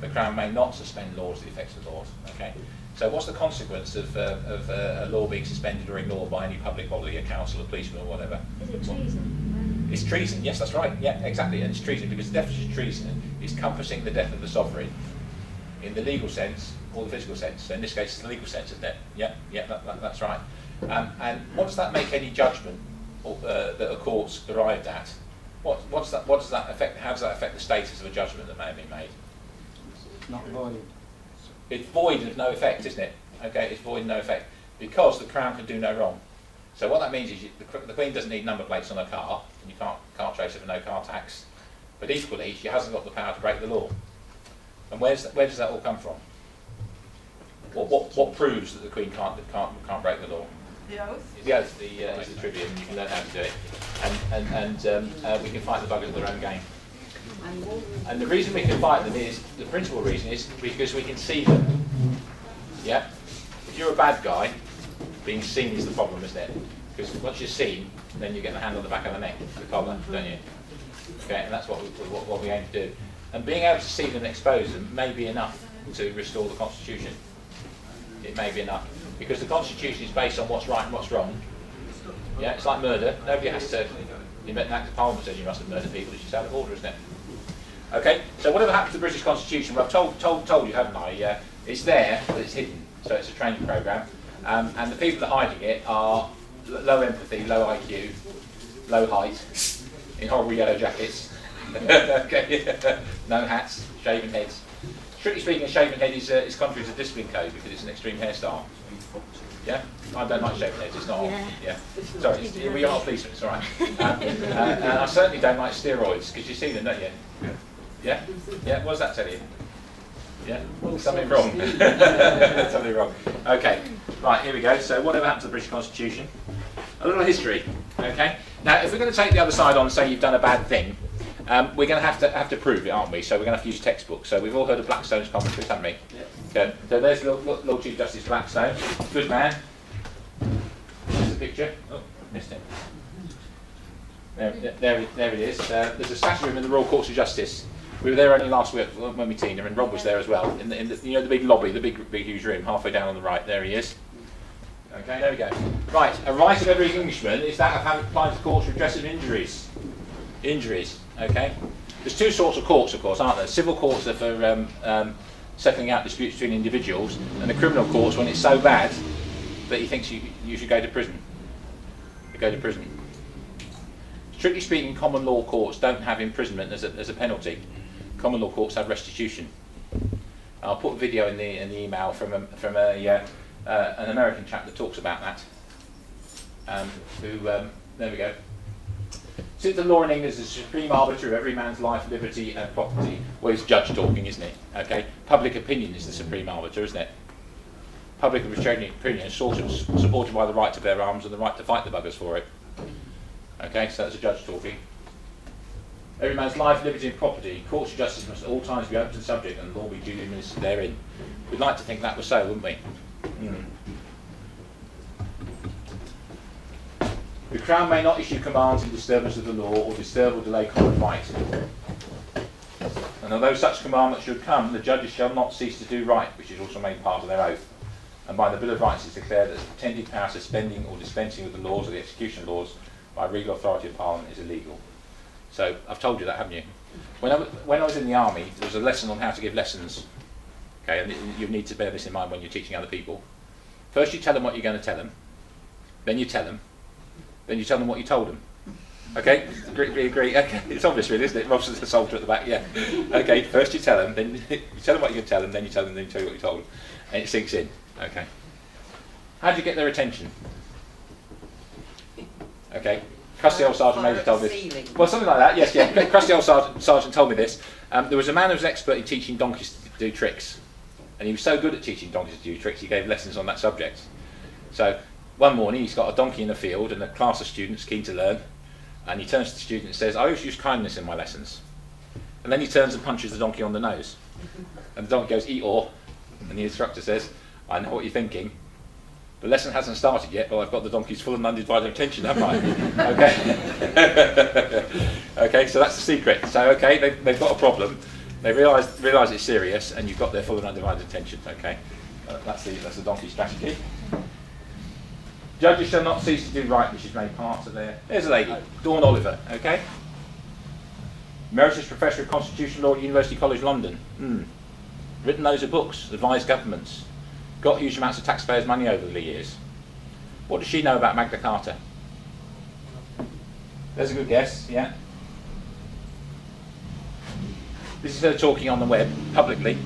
The Crown may not suspend laws or the effects of laws, okay? So what's the consequence of, uh, of uh, a law being suspended or ignored by any public body, a council, a policeman or whatever? Is it treason? It's treason, yes, that's right, yeah, exactly, and it's treason because the definition of treason is compassing the death of the sovereign in the legal sense or the physical sense. So in this case, it's the legal sense, of death. it? Yeah, yeah, that, that, that's right. Um, and what does that make any judgment or, uh, that a court's arrived at? What, what's that, what does that affect, how does that affect the status of a judgment that may have been made? Not void. It's void and of no effect, isn't it? Okay, it's void and no effect because the Crown can do no wrong. So what that means is you, the, the Queen doesn't need number plates on her car, and you can't car trace her for no car tax. But equally, she hasn't got the power to break the law. And where's that, where does that all come from? What, what, what proves that the Queen can't, can't, can't break the law? The oath? The oath, the, uh, is the and you can learn how to do it. And, and, and um, uh, we can fight the buggers at their own game. And. And the reason we can fight them is, the principal reason is because we can see them. Yeah? If you're a bad guy, Being seen is the problem, isn't it? Because once you're seen, then you get the hand on the back of the neck, the collar, don't you? Okay, and that's what we, what, what we aim to do. And being able to see them and expose them may be enough to restore the Constitution. It may be enough. Because the Constitution is based on what's right and what's wrong. Yeah, it's like murder. Nobody has to invent an act of parliament says you mustn't murder people. It's just out of order, isn't it? Okay, so whatever happened to the British Constitution, well, I've told, told, told you, haven't I? Uh, it's there, but it's hidden. So it's a training programme. Um, and the people that are hiding it are low empathy, low IQ, low height, in horrible yellow jackets. okay, no hats, shaven heads. Strictly speaking, a shaven head is, uh, is contrary to the discipline code because it's an extreme hairstyle. Yeah, I don't like shaven heads. It's not. on. Yeah. Yeah. Sorry, it's, we are policemen. It's all right. Um, uh, and I certainly don't like steroids because you see them, don't you? Yeah. Yeah. What does that tell you? Yeah. Well, Something wrong. Something wrong. Okay. Right. Here we go. So, whatever happened to the British Constitution? A little history. Okay. Now, if we're going to take the other side on and say you've done a bad thing, um, we're going to have to have to prove it, aren't we? So we're going to have to use textbooks. So we've all heard of Blackstone's commentaries, haven't we? Yeah. Okay. So there's Lord, Lord- Chief Justice Blackstone. Good man. There's the picture. Oh, missed it. There, there, there there it is. Uh, there's a statue of him in the Royal Courts of Justice. We were there only last week when we seen him, and Rob was there as well. In the, in the, you know the big lobby, the big, big, huge room, halfway down on the right. There he is. Okay, there we go. Right, a right of every Englishman is that of having applied to courts for redress of injuries. Injuries. Okay. There's two sorts of courts, of course, aren't there? Civil courts are for um, um, settling out disputes between individuals, and the criminal courts when it's so bad that he thinks you, you should go to prison. You go to prison. Strictly speaking, common law courts don't have imprisonment as a, as a penalty. Common law courts have restitution. I'll put a video in the in the email from a, from a uh, uh, an American chap that talks about that. Um, who um, there we go. Since the law in England is the supreme arbiter of every man's life, liberty, and property, well, it's judge talking, isn't it? Okay, public opinion is the supreme arbiter, isn't it? Public opinion is sort of supported by the right to bear arms and the right to fight the buggers for it. Okay, so that's a judge talking. Every man's life, liberty, and property, courts of justice must at all times be open to the subject and the law be duly administered therein. We'd like to think that was so, wouldn't we? Mm. The Crown may not issue commands in disturbance of the law or disturb or delay common right. And although such commandments should come, the judges shall not cease to do right, which is also made part of their oath. And by the Bill of Rights is declared that the pretended power suspending or dispensing with the laws or the execution laws by regal authority of Parliament is illegal. So I've told you that, haven't you? When I, when I was in the army, there was a lesson on how to give lessons. Okay, and you need to bear this in mind when you're teaching other people. First, you tell them what you're going to tell them. Then you tell them. Then you tell them what you told them. Okay, agree, agree, agree. Okay, it's obvious, really, isn't it? Rob's the soldier at the back. Yeah. Okay, first you tell them, then you tell them what you're going to tell them, then you tell them, then you tell you what you told them, and it sinks in. Okay. How do you get their attention? Okay. Crusty old sergeant major told this. Well, something like that. Yes, yeah. Crusty old sergeant, sergeant told me this. Um, there was a man who was expert in teaching donkeys to do tricks, and he was so good at teaching donkeys to do tricks, he gave lessons on that subject. So one morning, he's got a donkey in the field, and a class of students keen to learn, and he turns to the student and says, "I always use kindness in my lessons." And then he turns and punches the donkey on the nose, and the donkey goes, "Eat or," and the instructor says, "I know what you're thinking." The lesson hasn't started yet, but I've got the donkey's full and undivided attention, haven't I? okay. okay, so that's the secret. So, okay, they've, they've got a problem. They realise realise it's serious, and you've got their full and undivided attention. Okay, uh, that's the that's the donkey strategy. Judges shall not cease to do right, which is made part of their. There's a lady, Dawn Oliver. Okay. Emeritus Professor of Constitutional Law at University College London. Hmm. Written loads of books, advised governments, got huge amounts of taxpayers' money over the years. What does she know about Magna Carta? There's a good guess, yeah. This is her talking on the web, publicly.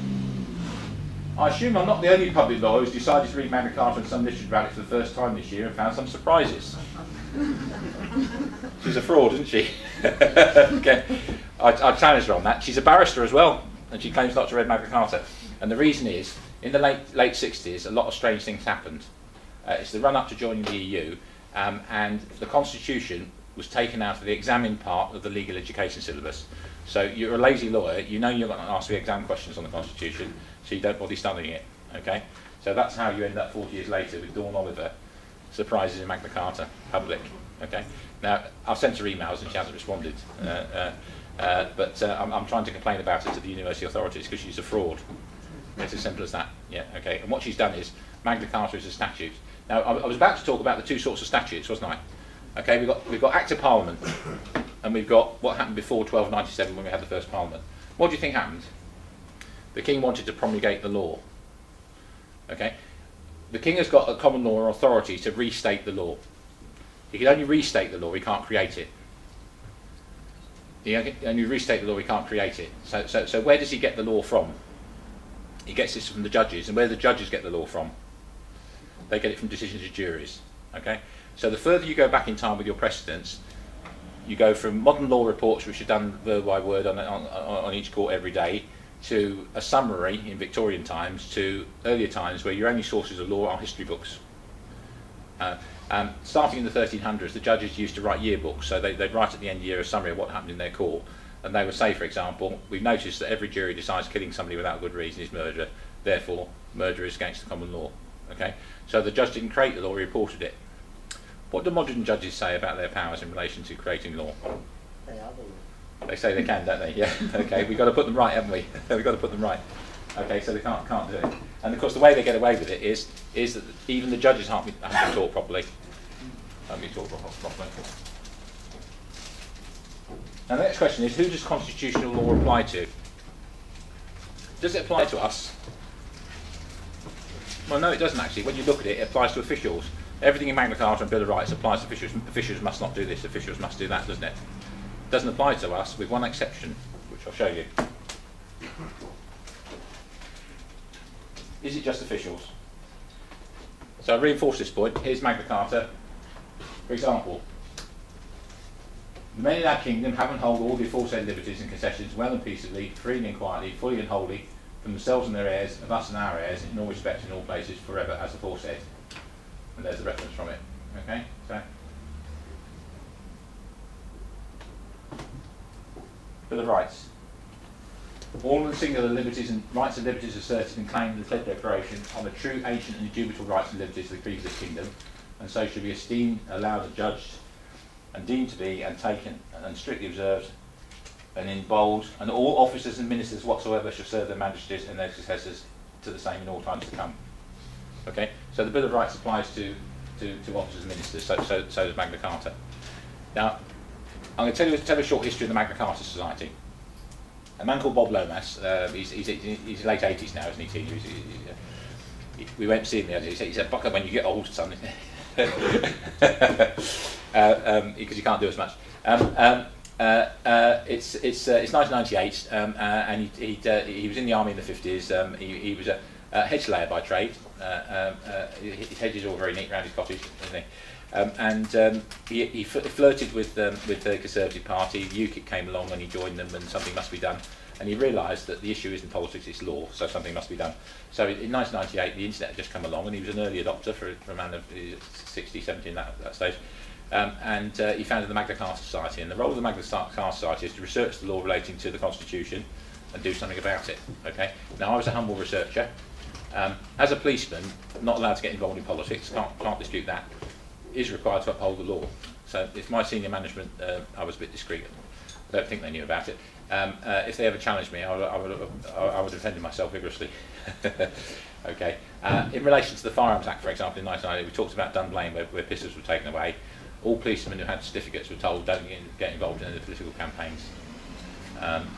I assume I'm not the only public lawyer who's decided to read Magna Carta and some literature about it for the first time this year and found some surprises. She's a fraud, isn't she? okay. I, I challenged her on that. She's a barrister as well, and she claims not to read Magna Carta. And the reason is, in the late late 60s, a lot of strange things happened. Uh, it's the run up to joining the EU, um, and the Constitution was taken out of the examine part of the legal education syllabus. So you're a lazy lawyer, you know you're going to ask the exam questions on the Constitution, so you don't bother studying it. Okay? So that's how you end up 40 years later with Dawn Oliver surprises in Magna Carta, public. Okay. Now, I've sent her emails and she hasn't responded. Uh, uh, uh, but uh, I'm, I'm trying to complain about it to the university authorities because she's a fraud. It's as simple as that. Yeah, okay. And what she's done is Magna Carta is a statute. Now, I, I was about to talk about the two sorts of statutes, wasn't I? Okay, we've got, we've got Act of Parliament and we've got what happened before 1297 when we had the first Parliament. What do you think happened? The King wanted to promulgate the law. Okay? The King has got a common law authority to restate the law. He can only restate the law, he can't create it. He only restate the law, he can't create it. So, so, so where does he get the law from? He gets this from the judges. And where do the judges get the law from? They get it from decisions of juries. Okay? So the further you go back in time with your precedents, you go from modern law reports, which are done word by word on, on, on each court every day, to a summary in Victorian times, to earlier times where your only sources of law are history books. Uh, um, starting in the 1300s, the judges used to write yearbooks, so they, would write at the end of the year a summary of what happened in their court, and they would say, for example, we've noticed that every jury decides killing somebody without good reason is murder, therefore murder is against the common law. Okay, so the judge didn't create the law; he reported it. What do modern judges say about their powers in relation to creating law? They are the law. They say they can, don't they? Yeah. Okay, we've got to put them right, haven't we? we've got to put them right. Okay, so they can't can't do it. And of course, the way they get away with it is is that even the judges haven't been, haven't been taught properly. Haven't been taught properly. Now the next question is, who does constitutional law apply to? Does it apply to us? Well, no, it doesn't actually. When you look at it, it applies to officials. Everything in Magna Carta and Bill of Rights applies to officials. Officials must not do this, officials must do that, doesn't it? Doesn't apply to us, with one exception, which I'll show you. Is it just officials? So I reinforce this point. Here's Magna Carta. For example, the men in our kingdom have and hold all the aforesaid liberties and concessions well and peaceably, freely and quietly, fully and wholly, from themselves and their heirs, of us and our heirs, in all respects and all places, forever, as aforesaid. And there's a reference from it. Okay? So Bill of Rights. All the singular liberties and rights and liberties asserted and claimed in the said declaration are the true, ancient, and indubitable rights and liberties of the the kingdom, and so should be esteemed, allowed, and judged, and deemed to be, and taken, and strictly observed, and in bold, and all officers and ministers whatsoever shall serve their majesties and their successors to the same in all times to come. Okay, so the Bill of Rights applies to, to, to officers and ministers, so, so, so does Magna Carta. Now, I'm going to tell you tell a short history of the Magna Carta Society. A man called Bob Lomas, uh, he's, he's, he's late 80s now, isn't he? He's, he, we went to see him the other day. He said, he Buck when you get old, son. because uh, um, you can't do as much. Um, um, uh, uh, it's it's uh, it's 1998, um, uh, and he he, uh, he was in the army in the 50s. Um, he, he was a, a hedge layer by trade. Um, his hedges are all very neat around his cottage, isn't he? Um, and um, he, he flirted with um, with the Conservative Party. UKIP came along and he joined them, and something must be done. And he realised that the issue isn't politics, it's law, so something must be done. So in 1998, the internet had just come along, and he was an early adopter for, for a man of 60, 70 that, that stage. Um, and uh, he founded the Magna Carta Society. And the role of the Magna Carta Society is to research the law relating to the Constitution and do something about it. Okay. Now, I was a humble researcher. Um, as a policeman, not allowed to get involved in politics, can't, can't dispute that is required to uphold the law. So if my senior management, uh, I was a bit discreet, I don't think they knew about it. Um, uh, if they ever challenged me, I would, I would, I would myself vigorously. okay. Uh, in relation to the Firearms Act, for example, in 1990, we talked about Dunblane, where, where pistols were taken away. All policemen who had certificates were told don't get involved in any political campaigns. Um,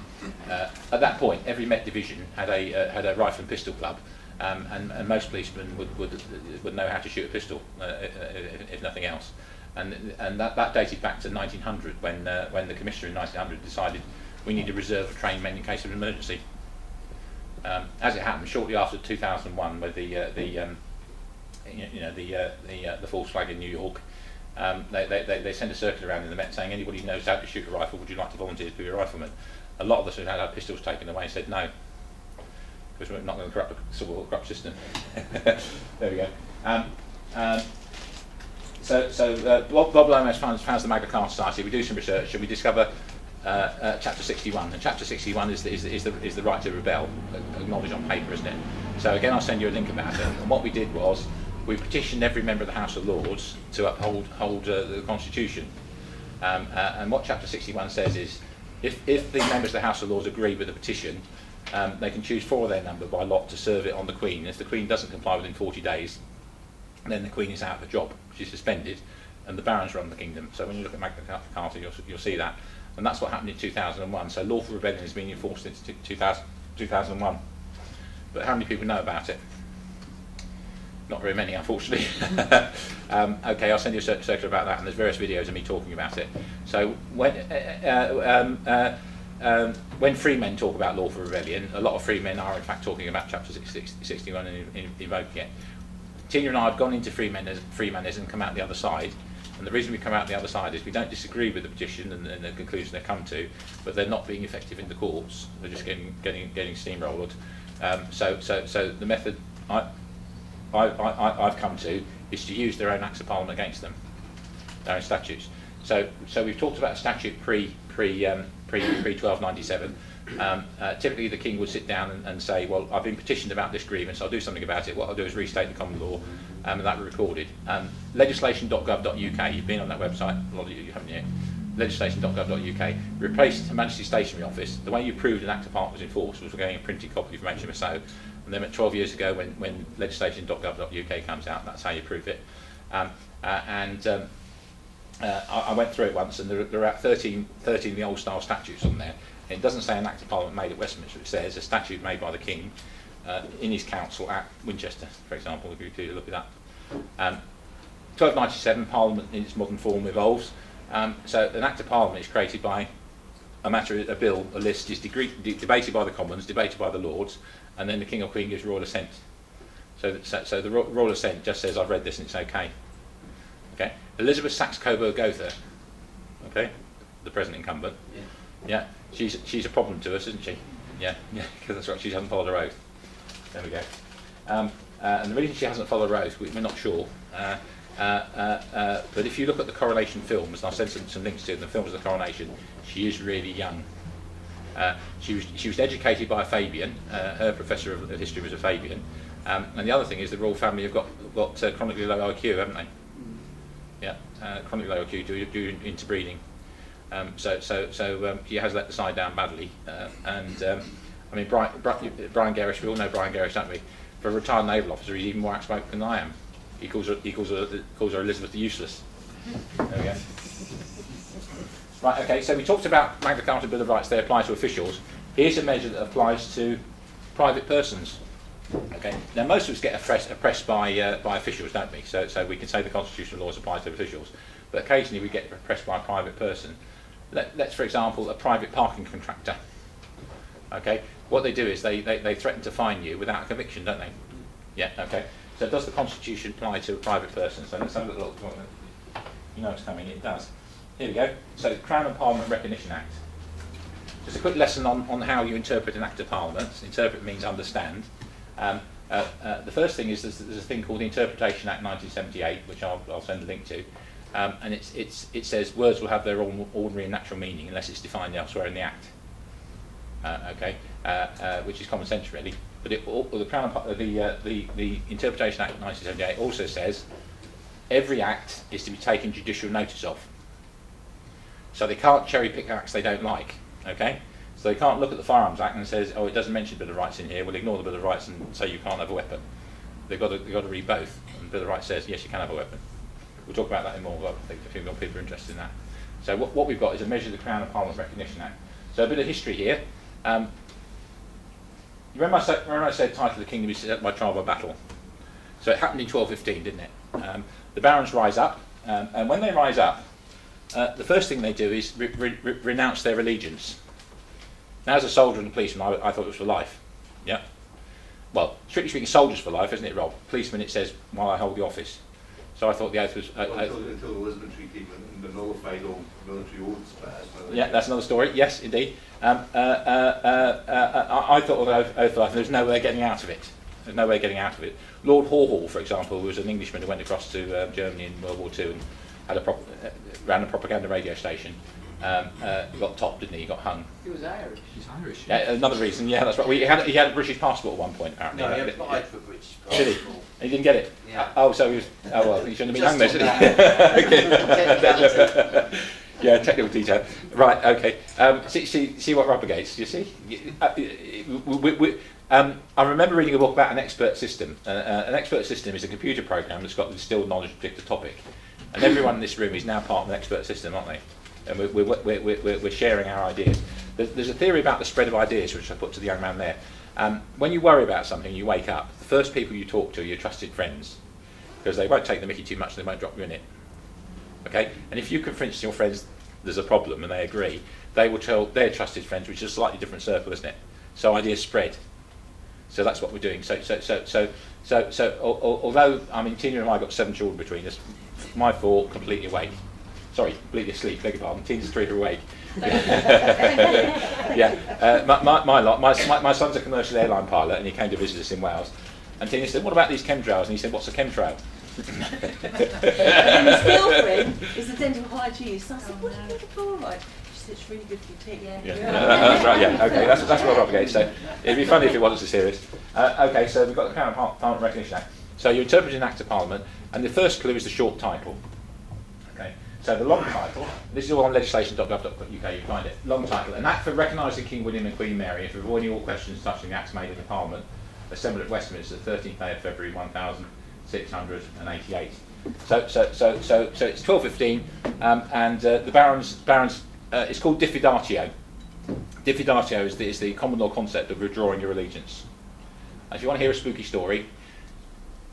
uh, at that point, every Met division had a uh, had a rifle and pistol club, um, and, and, most policemen would, would, would know how to shoot a pistol, uh, if, if, nothing else. And, and that, that dated back to 1900, when, uh, when the commissioner in 1900 decided we need a reserve of trained men in case of an emergency. Um, as it happened, shortly after 2001, with the, uh, the um, you know, the, uh, the, uh, the false flag in New York, um, they, they, they sent a circular around in the Met saying anybody who knows how to shoot a rifle, would you like to volunteer to be a rifleman? A lot of us who had our pistols taken away said no, because we're not going to corrupt the of corrupt system. there we go. Um, um, so, so uh, Bob, Bob Lomas founds, founds the Magna Carta Society. We do some research and we discover uh, uh, Chapter 61. And Chapter 61 is the, is, is, the, is the right to rebel, acknowledged on paper, isn't it? So again, I'll send you a link about it. And what we did was we petitioned every member of the House of Lords to uphold hold, uh, the Constitution. Um, uh, and what Chapter 61 says is, if, if the members of the House of Lords agree with the petition, um, they can choose four of their number by lot to serve it on the Queen. If the Queen doesn't comply within 40 days, then the Queen is out of the job. She's suspended, and the barons run the kingdom. So when you look at Magna Carta, you'll, you'll see that. And that's what happened in 2001. So lawful rebellion has been enforced since 2000, 2001. But how many people know about it? Not very many, unfortunately. um, okay, I'll send you a cir- circular about that, and there's various videos of me talking about it. So when uh, uh, um, uh, um, when free men talk about lawful rebellion, a lot of free men are in fact talking about chapter 6, 61 and in, in, invoking it. Tina and I have gone into freemanism and come out the other side. And the reason we come out the other side is we don't disagree with the petition and, and the conclusion they come to, but they're not being effective in the courts. They're just getting getting getting steamrolled. Um, so so so the method I, I, I I've come to is to use their own acts of parliament against them, their own statutes. So so we've talked about a statute pre pre um, pre pre 1297. Um, uh, typically, the king would sit down and, and say, "Well, I've been petitioned about this grievance. I'll do something about it. What I'll do is restate the common law, um, and that recorded." Um, legislation.gov.uk. You've been on that website. A lot of you haven't yet. Legislation.gov.uk replaced the Majesty Stationery Office. The way you proved an Act of Parliament was enforced was getting a printed copy from HMSO, and then 12 years ago, when, when legislation.gov.uk comes out, that's how you prove it. Um, uh, and um, uh, I, I went through it once, and there, there are 13, 13 of the old style statutes on there. It doesn't say an Act of Parliament made at Westminster, it says a statute made by the King uh, in his council at Winchester, for example, if you look at that. Um, 1297, Parliament in its modern form evolves. Um, so an Act of Parliament is created by a matter, a bill, a list is de debated by the Commons, debated by the Lords, and then the King or Queen gives royal assent. So, that, so, so the ro royal assent just says, I've read this and it's okay. Okay. Elizabeth Saxe Coburg Gotha, okay, the present incumbent. Yeah. Yeah, she's she's a problem to us, isn't she? Yeah, yeah, because that's right. She hasn't followed her oath. There we go. Um, uh, and the reason she hasn't followed her oath, we, we're not sure. Uh, uh, uh, uh, but if you look at the coronation films, and I'll send some, some links to the films of the coronation, she is really young. Uh, she was she was educated by a Fabian. Uh, her professor of, of history was a Fabian. Um, and the other thing is the royal family have got got uh, chronically low IQ, haven't they? Yeah, uh, chronically low IQ due, due into breeding. Um, so so so um, he has let the side down badly. Uh, and um, I mean Brian, Brian Gerrish, we all know Brian Gerrish, don't we? For a retired naval officer, he's even more outspoken than I am. He calls her he calls her calls her Elizabeth the useless. There we go. Right, okay, so we talked about Magna Carta Bill of Rights, they apply to officials. Here's a measure that applies to private persons. Okay, now most of us get oppressed, oppressed by, uh, by officials, don't we? So, so we can say the constitutional laws apply to officials, but occasionally we get oppressed by a private person. Let, let's, for example, a private parking contractor. Okay, what they do is they, they, they threaten to fine you without a conviction, don't they? Yeah, okay. So does the Constitution apply to a private person? So let's have a look. You know it's coming, it does. Here we go. So Crown and Parliament Recognition Act. Just a quick lesson on, on how you interpret an Act of Parliament. Interpret means understand. Um, uh, uh, the first thing is there's, there's a thing called the Interpretation Act 1978, which I'll, I'll send a link to. Um, and it's, it's, it says words will have their own ordinary and natural meaning unless it's defined elsewhere in the Act. Uh, okay, uh, uh, which is common sense really. But it, the, Crown, the, uh, the, the Interpretation Act 1978 also says every act is to be taken judicial notice of. So they can't cherry pick acts they don't like. Okay, so they can't look at the Firearms Act and says, oh, it doesn't mention Bill of Rights in here. We'll ignore the Bill of Rights and say you can't have a weapon. They've got to, they've got to read both. And the Bill of Rights says yes, you can have a weapon. We'll talk about that in more. I think a few more people are interested in that. So what, what we've got is a measure of the Crown and Parliament Recognition Act. So a bit of history here. Um, you remember I, said, remember I said title of the kingdom is set by trial by battle? So it happened in 1215, didn't it? Um, the barons rise up, um, and when they rise up, uh, the first thing they do is re re renounce their allegiance. Now, as a soldier and a policeman, I, I thought it was for life. Yeah. Well, strictly speaking, soldiers for life, isn't it, Rob? Policeman, it says while I hold the office. So I thought the oath was. Uh, Well, until, until the Lisbon Treaty and the nullified all military passed. Yeah, that's another story. Yes, indeed. Um, uh, uh, uh, uh, I, I thought of oath, oath for life, and there's no way of getting out of it. There's no way of getting out of it. Lord Haw-Haw, for example, was an Englishman who went across to uh, Germany in World War II and had a prop- uh, ran a propaganda radio station. Um, uh, got topped, didn't he? He got hung. He was Irish. He's Irish. Yeah, another reason. Yeah, that's right. Well, he had he had a British passport at one point. Apparently. No, he Yeah. applied for British Did he? And he didn't get it. Yeah. Oh, so he was. Oh well, he shouldn't have been hung there, should he? yeah, technical detail. Right. Okay. Um, see, see, see what rubber gates. You see. Uh, we, we, um, I remember reading a book about an expert system. Uh, uh, an expert system is a computer program that's got distilled knowledge of a topic, and everyone in this room is now part of an expert system, aren't they? And we're, we're, we're, we're, sharing our ideas. There's, there's a theory about the spread of ideas, which I put to the young man there. Um, when you worry about something, you wake up. The first people you talk to are your trusted friends, because they won't take the mickey too much, and they won't drop you in it. Okay? And if you convince your friends there's a problem and they agree, they will tell their trusted friends, which is a slightly different circle, isn't it? So ideas spread. So that's what we're doing. So, so, so, so, so, so al- al- although I mean, Tina and I got seven children between us, my fault, completely awake. Sorry, completely asleep. Beg your pardon. Tina's three are awake. yeah, uh, my, my, my lot. My, my, my son's a commercial airline pilot, and he came to visit us in Wales. And Tina said, "What about these chemtrails?" And he said, "What's a chemtrail?" and his girlfriend is a dental hygienist. So I said, what are you looking for? Like, she said, it's really good for your teeth. Yeah. Yeah, that's right. Yeah, okay, that's that's what I'm up against. So it'd be funny if it wasn't so serious. Uh, okay, so we've got the Crown Parliament Recognition Act. So you're interpreting an Act of Parliament, and the first clue is the short title. So the long title. This is all on legislation.gov.uk. You find it. Long title: An Act for recognising King William and Queen Mary and for avoiding all questions touching the acts made in the Parliament assembled at Westminster, 13th day of February 1688. So, so, so, so, so it's 1215, um, and uh, the Barons, Barons, uh, it's called diffidatio. Diffidatio is the, is the common law concept of withdrawing your allegiance. If you want to hear a spooky story,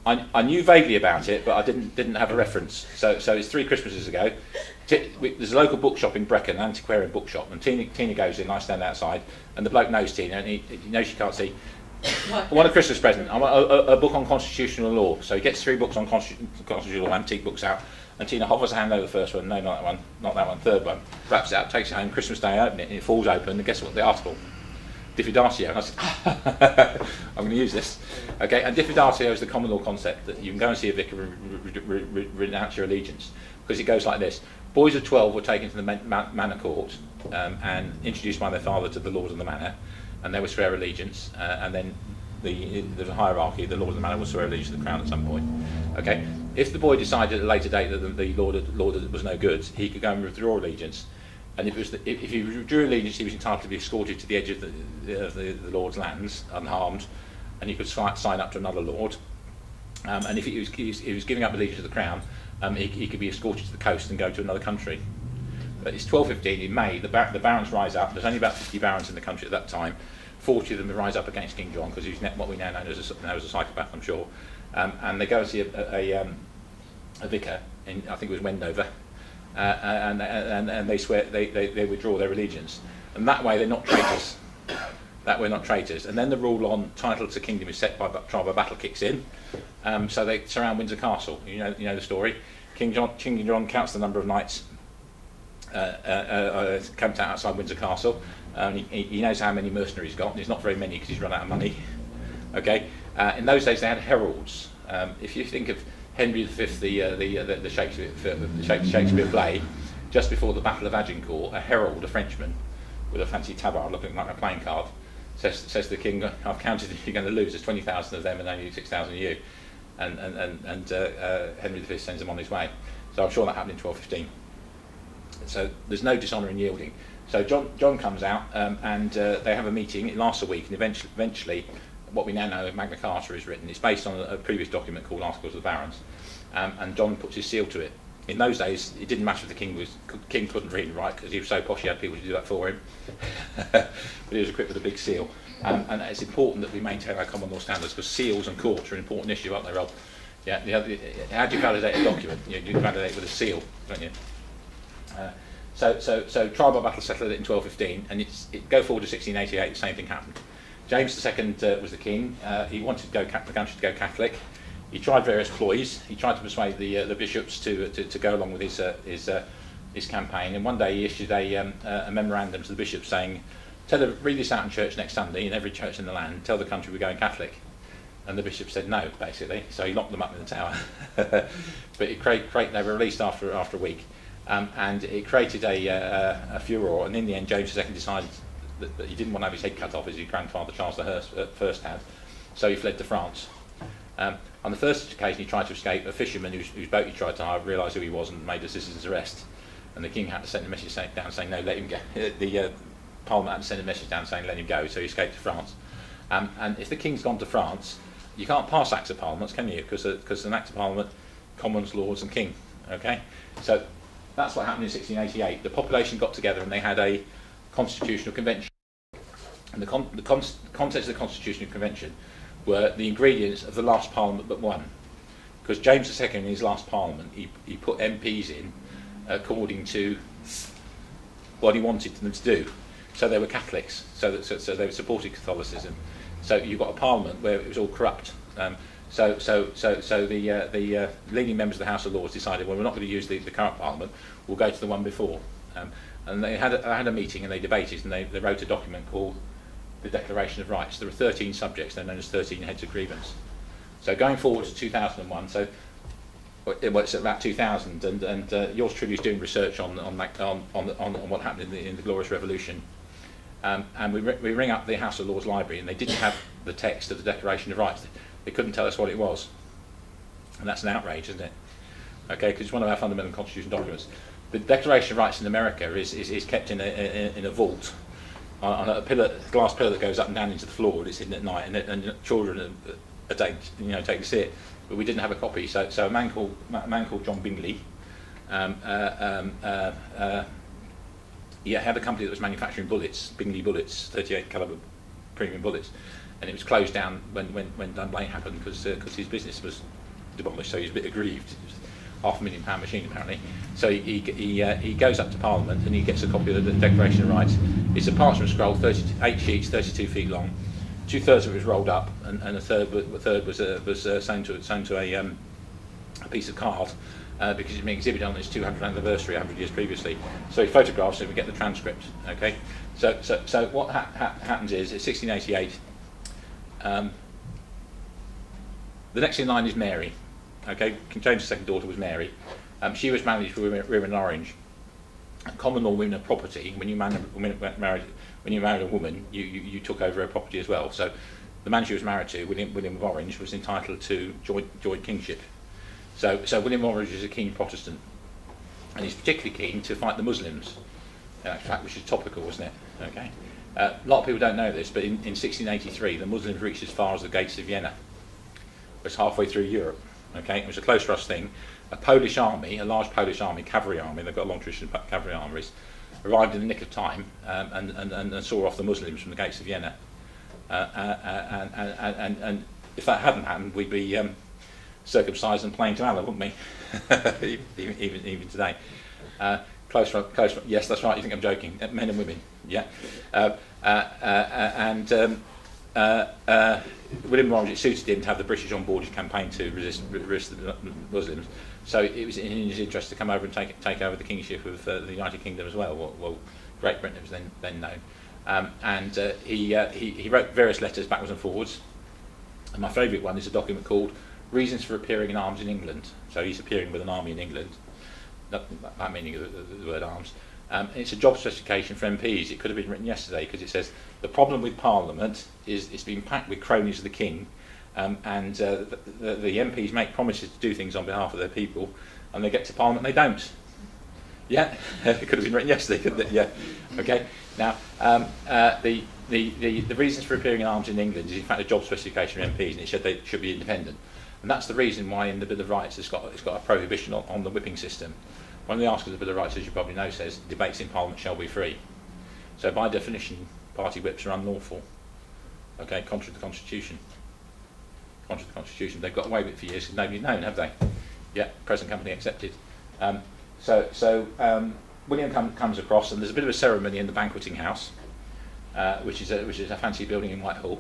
I, I knew vaguely about it, but I didn't didn't have a reference. So, so it's three Christmases ago. T- we, there's a local bookshop in Brecon, an antiquarian bookshop, and Tina, Tina goes in. I stand outside, and the bloke knows Tina, and he, he knows she can't see. I want a Christmas present. I want a, a, a book on constitutional law. So he gets three books on constitu- constitutional law, antique books out. And Tina hovers a hand over the first one. No, not that one. Not that one. Third one. Wraps it up, takes it home. Christmas Day, open it, and it falls open. And guess what? The article. Diffidatio. And I said, I'm going to use this. Okay, and diffidatio is the common law concept that you can go and see a vicar and re- re- re- re- renounce your allegiance. Because it goes like this Boys of 12 were taken to the man- man- manor court um, and introduced by their father to the lord of the manor, and they would swear allegiance, uh, and then the, there's a hierarchy, the lord of the manor will swear allegiance to the crown at some point. Okay, if the boy decided at a later date that the, the lord, lord was no good, he could go and withdraw allegiance. And if, it was the, if, he drew allegiance, he was entitled to be escorted to the edge of the, of the, the lord's lands unharmed, and he could si- sign up to another lord. Um, and if he was, he was, giving up allegiance to the crown, um, he, he could be escorted to the coast and go to another country. But it's 1215 in May, the, bar- the barons rise up. There's only about 50 barons in the country at that time. 40 of them rise up against King John because he's what we now know as a, know as a psychopath, I'm sure. Um, and they go and see a, a, a, um, a vicar in, I think it was Wendover, uh, and, and, and they swear they, they, they withdraw their allegiance. And that way they're not traitors. That way not traitors. And then the rule on title to kingdom is set by trial by battle kicks in. Um, so they surround Windsor Castle. You know, you know the story. King John, King John counts the number of knights uh, uh, uh, camped out outside Windsor Castle. Um, he, he knows how many mercenaries he's got. and There's not very many because he's run out of money. Okay. Uh, in those days, they had heralds. Um, if you think of Henry V, the uh, the, uh, the the Shakespeare the Shakespeare play, just before the Battle of Agincourt, a herald, a Frenchman, with a fancy tabard looking like a playing card, says says to the king, "I've counted. You're going to lose. There's twenty thousand of them, and only six thousand of you." And and and, and uh, uh, Henry V sends him on his way. So I'm sure that happened in 1215 so there's no dishonour in yielding. So John, John comes out um, and uh, they have a meeting. It lasts a week, and eventually, eventually, what we now know of Magna Carta is written. It's based on a, a previous document called Articles of the Barons, um, and John puts his seal to it. In those days, it didn't matter if the king was king couldn't read and write because he was so posh he had people to do that for him. but he was equipped with a big seal, um, and it's important that we maintain our common law standards because seals and courts are an important issue, aren't they, Rob? Yeah. You have, how do you validate a document? You, you validate it with a seal, don't you? Uh, so, so, so trial by battle settled it in 1215, and it's, it go forward to 1688. The same thing happened. James II uh, was the king. Uh, he wanted to go the country to go Catholic. He tried various ploys. He tried to persuade the uh, the bishops to, to to go along with his uh, his uh, his campaign. And one day he issued a um, uh, a memorandum to the bishops saying, "Tell the, read this out in church next Sunday in every church in the land. Tell the country we're going Catholic." And the bishop said no, basically. So he locked them up in the tower. but it, Craig, Craig, they were released after after a week. Um, and it created a, uh, a furor, and in the end, James II decided that, that he didn't want to have his head cut off as his grandfather Charles uh, first had, so he fled to France. Um, on the first occasion he tried to escape, a fisherman whose, whose boat he tried to hire realised who he was and made a citizen's arrest. And the king had to send a message down saying, no, let him go. the uh, parliament had to send a message down saying, let him go, so he escaped to France. Um, and if the king's gone to France, you can't pass acts of parliament, can you? Because uh, an act of parliament, commons, lords and king. Okay? So that's what happened in 1688. The population got together and they had a constitutional convention. And the, con the con contents of the constitutional convention were the ingredients of the last parliament but one. Because James II in his last parliament, he, he put MPs in according to what he wanted them to do. So they were Catholics, so, that, so, so they were supporting Catholicism. So you've got a parliament where it was all corrupt. Um, so, so, so, so the, uh, the uh, leading members of the House of Lords decided, well, we're not going to use the, the current parliament, we'll go to the one before. Um, and they had a, had a meeting and they debated and they, they wrote a document called the Declaration of Rights. There are 13 subjects, they're known as 13 heads of grievance. So going forward to 2001, so it was about 2000, and, and uh, yours truly is doing research on on, that, on, on, on, what happened in the, in the Glorious Revolution. Um, and we, we ring up the House of Lords Library, and they didn't have the text of the Declaration of Rights. They couldn't tell us what it was. And that's an outrage, isn't it? Okay, because it's one of our fundamental constitution documents. The Declaration of Rights in America is, is, is kept in a, in a vault on, a pillar, glass pillar that goes up and down into the floor, and it's hidden at night, and, and children are, are you know, take to see it. But we didn't have a copy, so, so a man called, a man called John Bingley, um, uh, um, uh, uh, had a company that was manufacturing bullets, Bingley bullets, 38 caliber premium bullets, and it was closed down when, when, when Dunblane happened because uh, cause his business was demolished, so he was a bit aggrieved. Half a million pound machine apparently. So he, he, uh, he goes up to Parliament and he gets a copy of the Declaration of Rights. It's a parchment scroll, 38 sheets, 32 feet long. Two thirds of it was rolled up, and, and a third, a third was, uh, was uh, sewn to, sewn to a, um, a piece of card. Uh, because it's been exhibited on its 200th anniversary 100 years previously. So he photographs it and we get the transcript. Okay, so so so what ha ha happens is, it's 1688. Um, the next in line is Mary. Okay, King James' second daughter was Mary. Um, she was married to women, women in Orange. Common law women are property. When you married, when you married a woman, you, you, you took over her property as well. So the man she was married to, William, William of Orange, was entitled to joint, joint kingship. So, so William of Orange is a keen Protestant, and he's particularly keen to fight the Muslims. In fact, which is topical, wasn't it? Okay. Uh, a lot of people don't know this, but in, in 1683, the Muslims reached as far as the gates of Vienna. It's halfway through Europe. Okay, it was a close thrust thing. A Polish army, a large Polish army, cavalry army, they've got a long tradition of cavalry armies, arrived in the nick of time um, and, and, and, saw off the Muslims from the gates of Vienna. Uh, uh, and, and, and, and if that hadn't happened, we'd be um, circumcised and playing to Allah, wouldn't we? even, even, even today. Uh, close, close, yes, that's right, you think I'm joking. Men and women, yeah. Uh, uh, uh, and um, uh, uh, William Orange, it suited him to have the British on board his campaign to resist, resist the Muslims. So it was in his interest to come over and take, take over the kingship of uh, the United Kingdom as well. Well, well Great Britain was then, then known. Um, and uh, he, uh, he, he wrote various letters backwards and forwards. And my favourite one is a document called Reasons for Appearing in Arms in England. So he's appearing with an army in England. That, that meaning of the, the, word arms. Um, it's a job specification for MPs. It could have been written yesterday because it says the problem with Parliament is it's been packed with cronies of the King, um, and uh, the, the, the MPs make promises to do things on behalf of their people, and they get to Parliament and they don't. Yeah, it could have been written yesterday, couldn't it? Yeah. Okay. Now, um, uh, the, the, the, the reasons for appearing in arms in England is in fact a job specification for MPs, and it said they should be independent. And that's the reason why in the Bill of Rights it's got, it's got a prohibition on, on the whipping system. One of the articles of the Bill of Rights, as you probably know, says debates in Parliament shall be free. So by definition, party whips are unlawful. Okay, contrary to the Constitution. Contrary to the Constitution. They've got away with it for years nobody's known, have they? Yeah, present company accepted. Um, so so um, William com comes across, and there's a bit of a ceremony in the banqueting house, uh, which is a, which is a fancy building in Whitehall.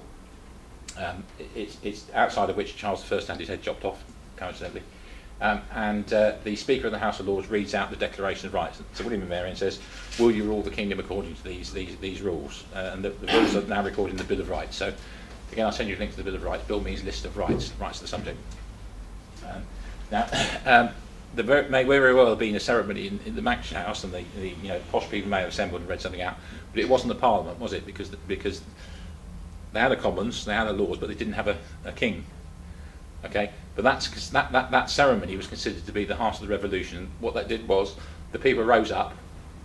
Um, it, it's, it's outside of which Charles I had his head chopped off, coincidentally. Um, and uh, the Speaker of the House of Lords reads out the Declaration of Rights. So William and Marion says, will you rule the kingdom according to these, these, these rules? Uh, and the, the rules are now recorded in the Bill of Rights. So again, I'll send you a link to the Bill of Rights. Bill means list of rights, rights of the subject. Um, now, um, may very well have been a ceremony in, in the Mansion House, and the, the you know posh people may have assembled and read something out, but it wasn't the Parliament, was it? Because the, because they had a Commons, they had a Lords, but they didn't have a, a king. Okay, but that's that, that that ceremony was considered to be the heart of the revolution. What that did was the people rose up,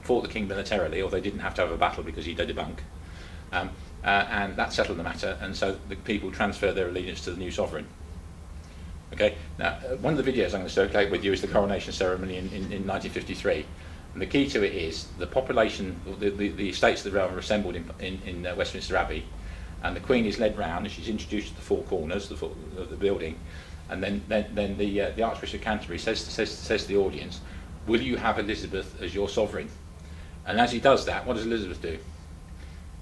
fought the king militarily, or they didn't have to have a battle because he did a bunk, um, uh, and that settled the matter. And so the people transferred their allegiance to the new sovereign. Okay, now uh, one of the videos I'm going to circulate with you is the coronation ceremony in, in, in 1953. And the key to it is the population, the, the, the estates of the realm are assembled in, in, in uh, Westminster Abbey, and the Queen is led round and she's introduced to the four corners the four, of the building, and then, then, then the, uh, the Archbishop of Canterbury says, says, says to the audience, Will you have Elizabeth as your sovereign? And as he does that, what does Elizabeth do?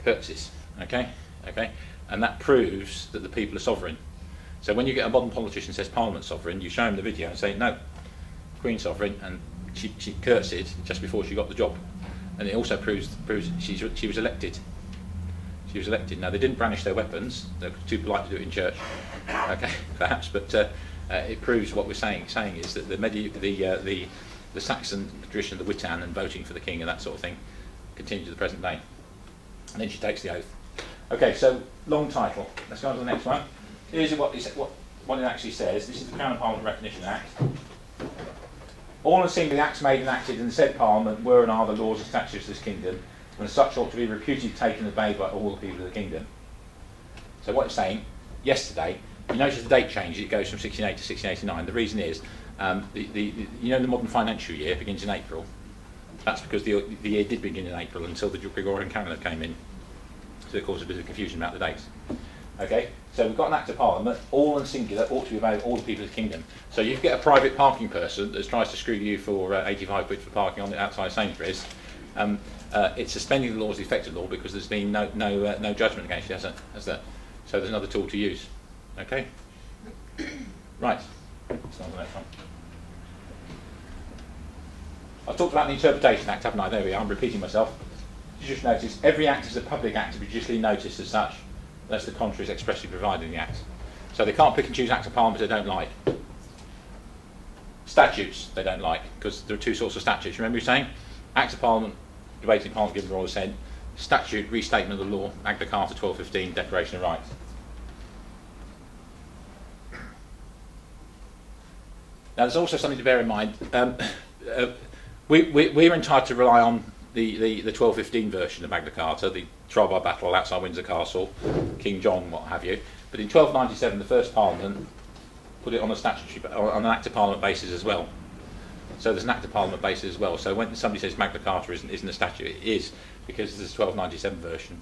Curtsies, okay? okay? And that proves that the people are sovereign. So when you get a modern politician says Parliament sovereign, you show him the video and say, no, Queen sovereign, and she, she curtsied just before she got the job. And it also proves, proves she's, she was elected. She was elected. Now, they didn't brandish their weapons. They were too polite to do it in church, okay, perhaps. But uh, uh, it proves what we're saying. Saying is that the, medi- the, uh, the, the Saxon tradition of the Witan and voting for the king and that sort of thing continues to the present day. And then she takes the oath. Okay, so long title. Let's go on to the next one. Here's what, it, what, what it actually says. This is the Crown and Parliament Recognition Act. All and singly acts made and acted in the said Parliament were and are the laws and statutes of this kingdom, and such ought to be reputed, taken, obeyed by all the people of the kingdom. So what it's saying, yesterday, you notice the date change, it goes from 1680 to 1689. The reason is, um, the, the, you know the modern financial year begins in April. That's because the, the year did begin in April until the Gregorian calendar came in. So it caused a bit of confusion about the dates. Okay, so we've got an Act of Parliament, all and singular, ought to be by all the people of the kingdom. So you get a private parking person that tries to screw you for uh, 85 quid for parking on the outside of Sainsbury's. Um, uh, it's suspending the laws, the effective law, because there's been no no uh, no judgment against you, has there? Has there? So there's another tool to use. Okay. Right. The. I've talked about the Interpretation Act, haven't I? There we are. I'm repeating myself. You just notice every act is a public act to be judicially noticed as such, unless the contrary is expressly provided in the act. So they can't pick and choose acts of parliament they don't like. Statutes they don't like, because there are two sorts of statutes. Remember you saying? Acts of parliament, debated in parliament, given royal assent. Statute, restatement of the law, Magna Carta 1215, Declaration of Rights. Now, there's also something to bear in mind. Um, uh, we, we, we're entitled to rely on the, the, the 1215 version of Magna Carta, the trial by battle outside Windsor Castle, King John, what have you. But in 1297, the first Parliament put it on a statutory, on an Act of Parliament basis as well. So there's an Act of Parliament basis as well. So when somebody says Magna Carta isn't, isn't a statute, it is because there's a 1297 version.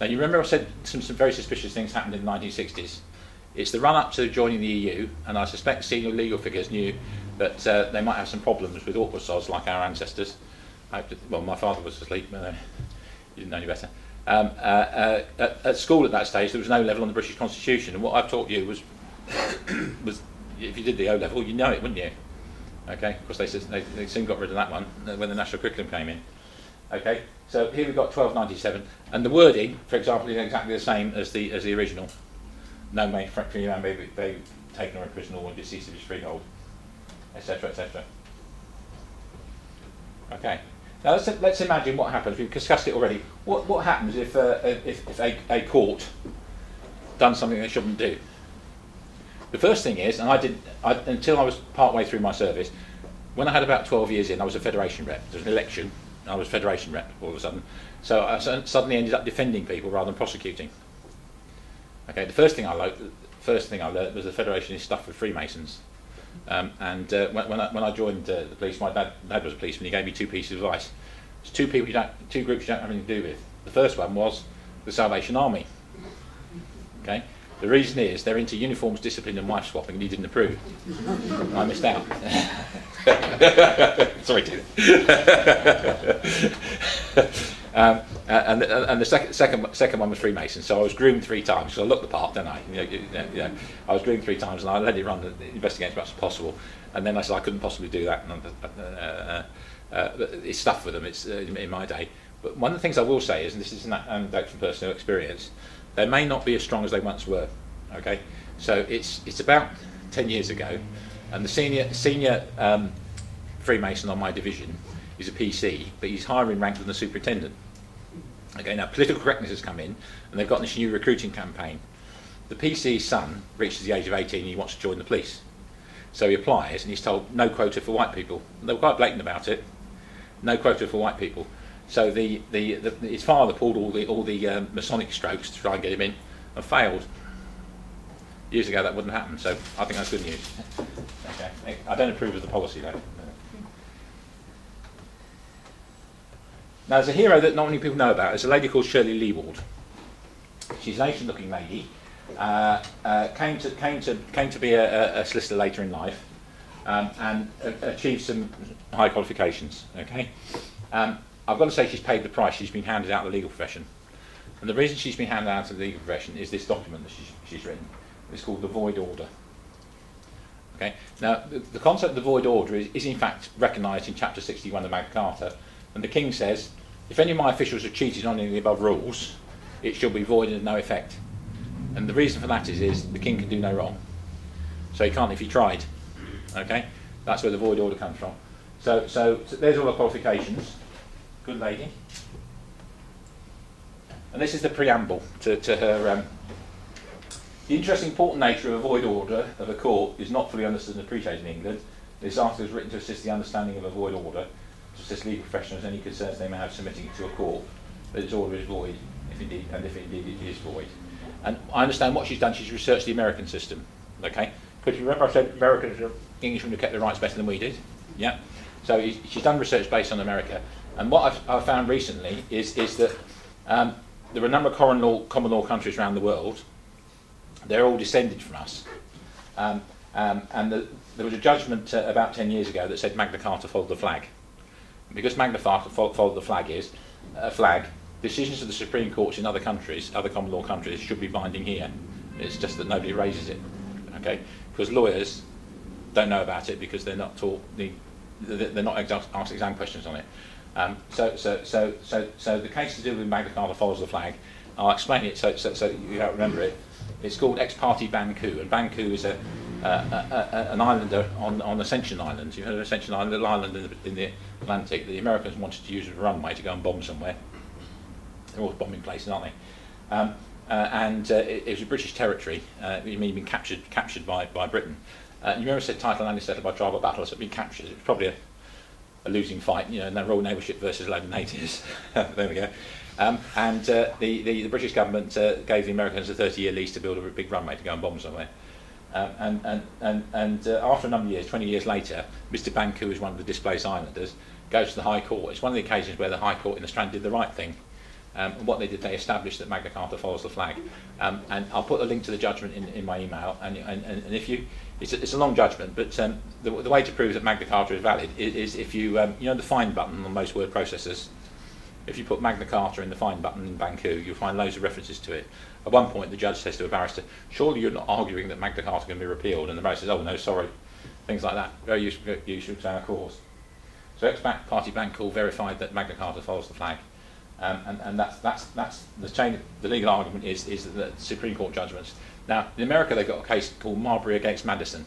Now you remember I said some, some very suspicious things happened in the 1960s. It's the run-up to joining the EU, and I suspect senior legal figures knew that uh, they might have some problems with awkward sods like our ancestors. I, well, my father was asleep, but uh, he didn't know any better. Um, uh, uh, at, at, school at that stage, there was no level on the British Constitution, and what I've taught you was, was if you did the O level, you know it, wouldn't you? Okay, of course they, they, they soon got rid of that one uh, when the national curriculum came in. Okay, so here we've got 1297, and the wording, for example, is exactly the same as the as the original. No man, free man may be taken or imprisoned or deceased of his freehold, etc., etc. Okay. Now let's, let's imagine what happens. We've discussed it already. What, what happens if, uh, if, if a, a court done something they shouldn't do? The first thing is, and I did I, until I was part way through my service, when I had about 12 years in, I was a federation rep. There was an election, and I was federation rep all of a sudden. So I suddenly ended up defending people rather than prosecuting. Okay, the first thing I learned, first thing I learned was the federation is stuffed with Freemasons. Um, and uh, when, when, I, when I joined uh, the police, my dad, dad was a policeman. He gave me two pieces of advice. There's two people, you don't, two groups you don't have anything to do with. The first one was the Salvation Army. Okay, the reason is they're into uniforms, discipline, and wife swapping, and he didn't approve. I missed out. Sorry, dude. Um, and, and the second, second, second one was Freemason. So I was groomed three times. So I looked the part, didn't I? You know, you know, I was groomed three times, and I let it run the investigation as much as possible. And then I said I couldn't possibly do that. And, uh, uh, uh, it's stuff for them. It's uh, in my day. But one of the things I will say is, and this is an anecdote from personal experience, they may not be as strong as they once were. Okay, so it's it's about ten years ago. And the senior, senior um, Freemason on my division is a PC, but he's higher in rank than the superintendent. Okay, now political correctness has come in, and they've got this new recruiting campaign. The PC's son reaches the age of 18 and he wants to join the police. So he applies and he's told no quota for white people. They were quite blatant about it. No quota for white people. So the, the, the, his father pulled all the, all the um, Masonic strokes to try and get him in and failed. Years ago that wouldn't happen, so I think that's good news. Okay. I don't approve of the policy though. Now there's a hero that not many people know about. It's a lady called Shirley Leewald. She's an Asian-looking lady. Uh, uh, came to came to came to be a, a, a solicitor later in life, um, and uh, achieved some high qualifications. Okay, um, I've got to say she's paid the price. She's been handed out of the legal profession, and the reason she's been handed out of the legal profession is this document that she's, she's written. It's called the Void Order. Okay. Now the, the concept of the Void Order is, is in fact recognised in Chapter 61 of Magna Carta, and the King says, if any of my officials have cheated on any of the above rules, it shall be void and no effect. And the reason for that is, is the king can do no wrong. So he can't if he tried. Okay? That's where the void order comes from. So, so, so there's all the qualifications. Good lady. And this is the preamble to, to her. Um, the interesting, important nature of a void order of a court is not fully understood and appreciated in England. This article is written to assist the understanding of a void order, to assist legal professionals any concerns they may have submitting it to a court, that its order is void, if indeed, and if indeed it is void. And I understand what she's done, she's researched the American system. Okay? Because you remember I said Americans Englishmen who kept their rights better than we did? Yeah? So she's done research based on America. And what I've, I've found recently is, is that um, there are a number of common law, common law countries around the world. They're all descended from us. Um, um, and the, there was a judgment uh, about 10 years ago that said Magna Carta followed the flag. Because Magna Carta followed the flag is a flag decisions of the Supreme Courts in other countries, other common law countries, should be binding here. It's just that nobody raises it, okay? Because lawyers don't know about it because they're not taught the, they're not asked exam questions on it. Um, so, so, so, so, so the case to do with Magna Carta follows the flag. I'll explain it so, so, so you don't remember it. It's called ex parte Bancoult, and Bancoult is a, uh, a, a, an islander on, on Ascension Island. You've heard of Ascension Island, a little island in the, in the Atlantic. The Americans wanted to use as a runway to go and bomb somewhere. They're always bombing places, aren't they? Um, uh, and uh, it, it, was a British territory. Uh, it had been captured, captured by, by Britain. Uh, you remember said title land is settled by tribal battles. It had been captured. It was probably a, a losing fight, you know, no royal neighbourship versus a load of natives. there we go. Um, and uh, the, the, the British government uh, gave the Americans a 30-year lease to build a big runway to go and bomb somewhere. Um, and and, and, and uh, after a number of years, 20 years later, Mr. Bancoult, who is one of the displaced islanders, goes to the High Court. It's one of the occasions where the High Court in the Strand did the right thing. Um, and what they did, they established that Magna Carta follows the flag. Um, and I'll put a link to the judgment in, in my email. And, and, and if you, it's a, it's a long judgment, but um, the, the way to prove that Magna Carta is valid is, is if you, um, you know the find button on most word processors, if you put Magna Carta in the find button in Bancoult, you'll find loads of references to it. At one point, the judge says to a barrister, surely you're not arguing that Magna Carta can be repealed? And the barrister says, oh no, sorry. Things like that. Very useful, useful to our cause. So ex-party Bancoult verified that Magna Carta follows the flag. Um, and, and that's, that's, that's the chain, the legal argument is, is the Supreme Court judgments. Now, in America, they've got a case called Marbury against Madison.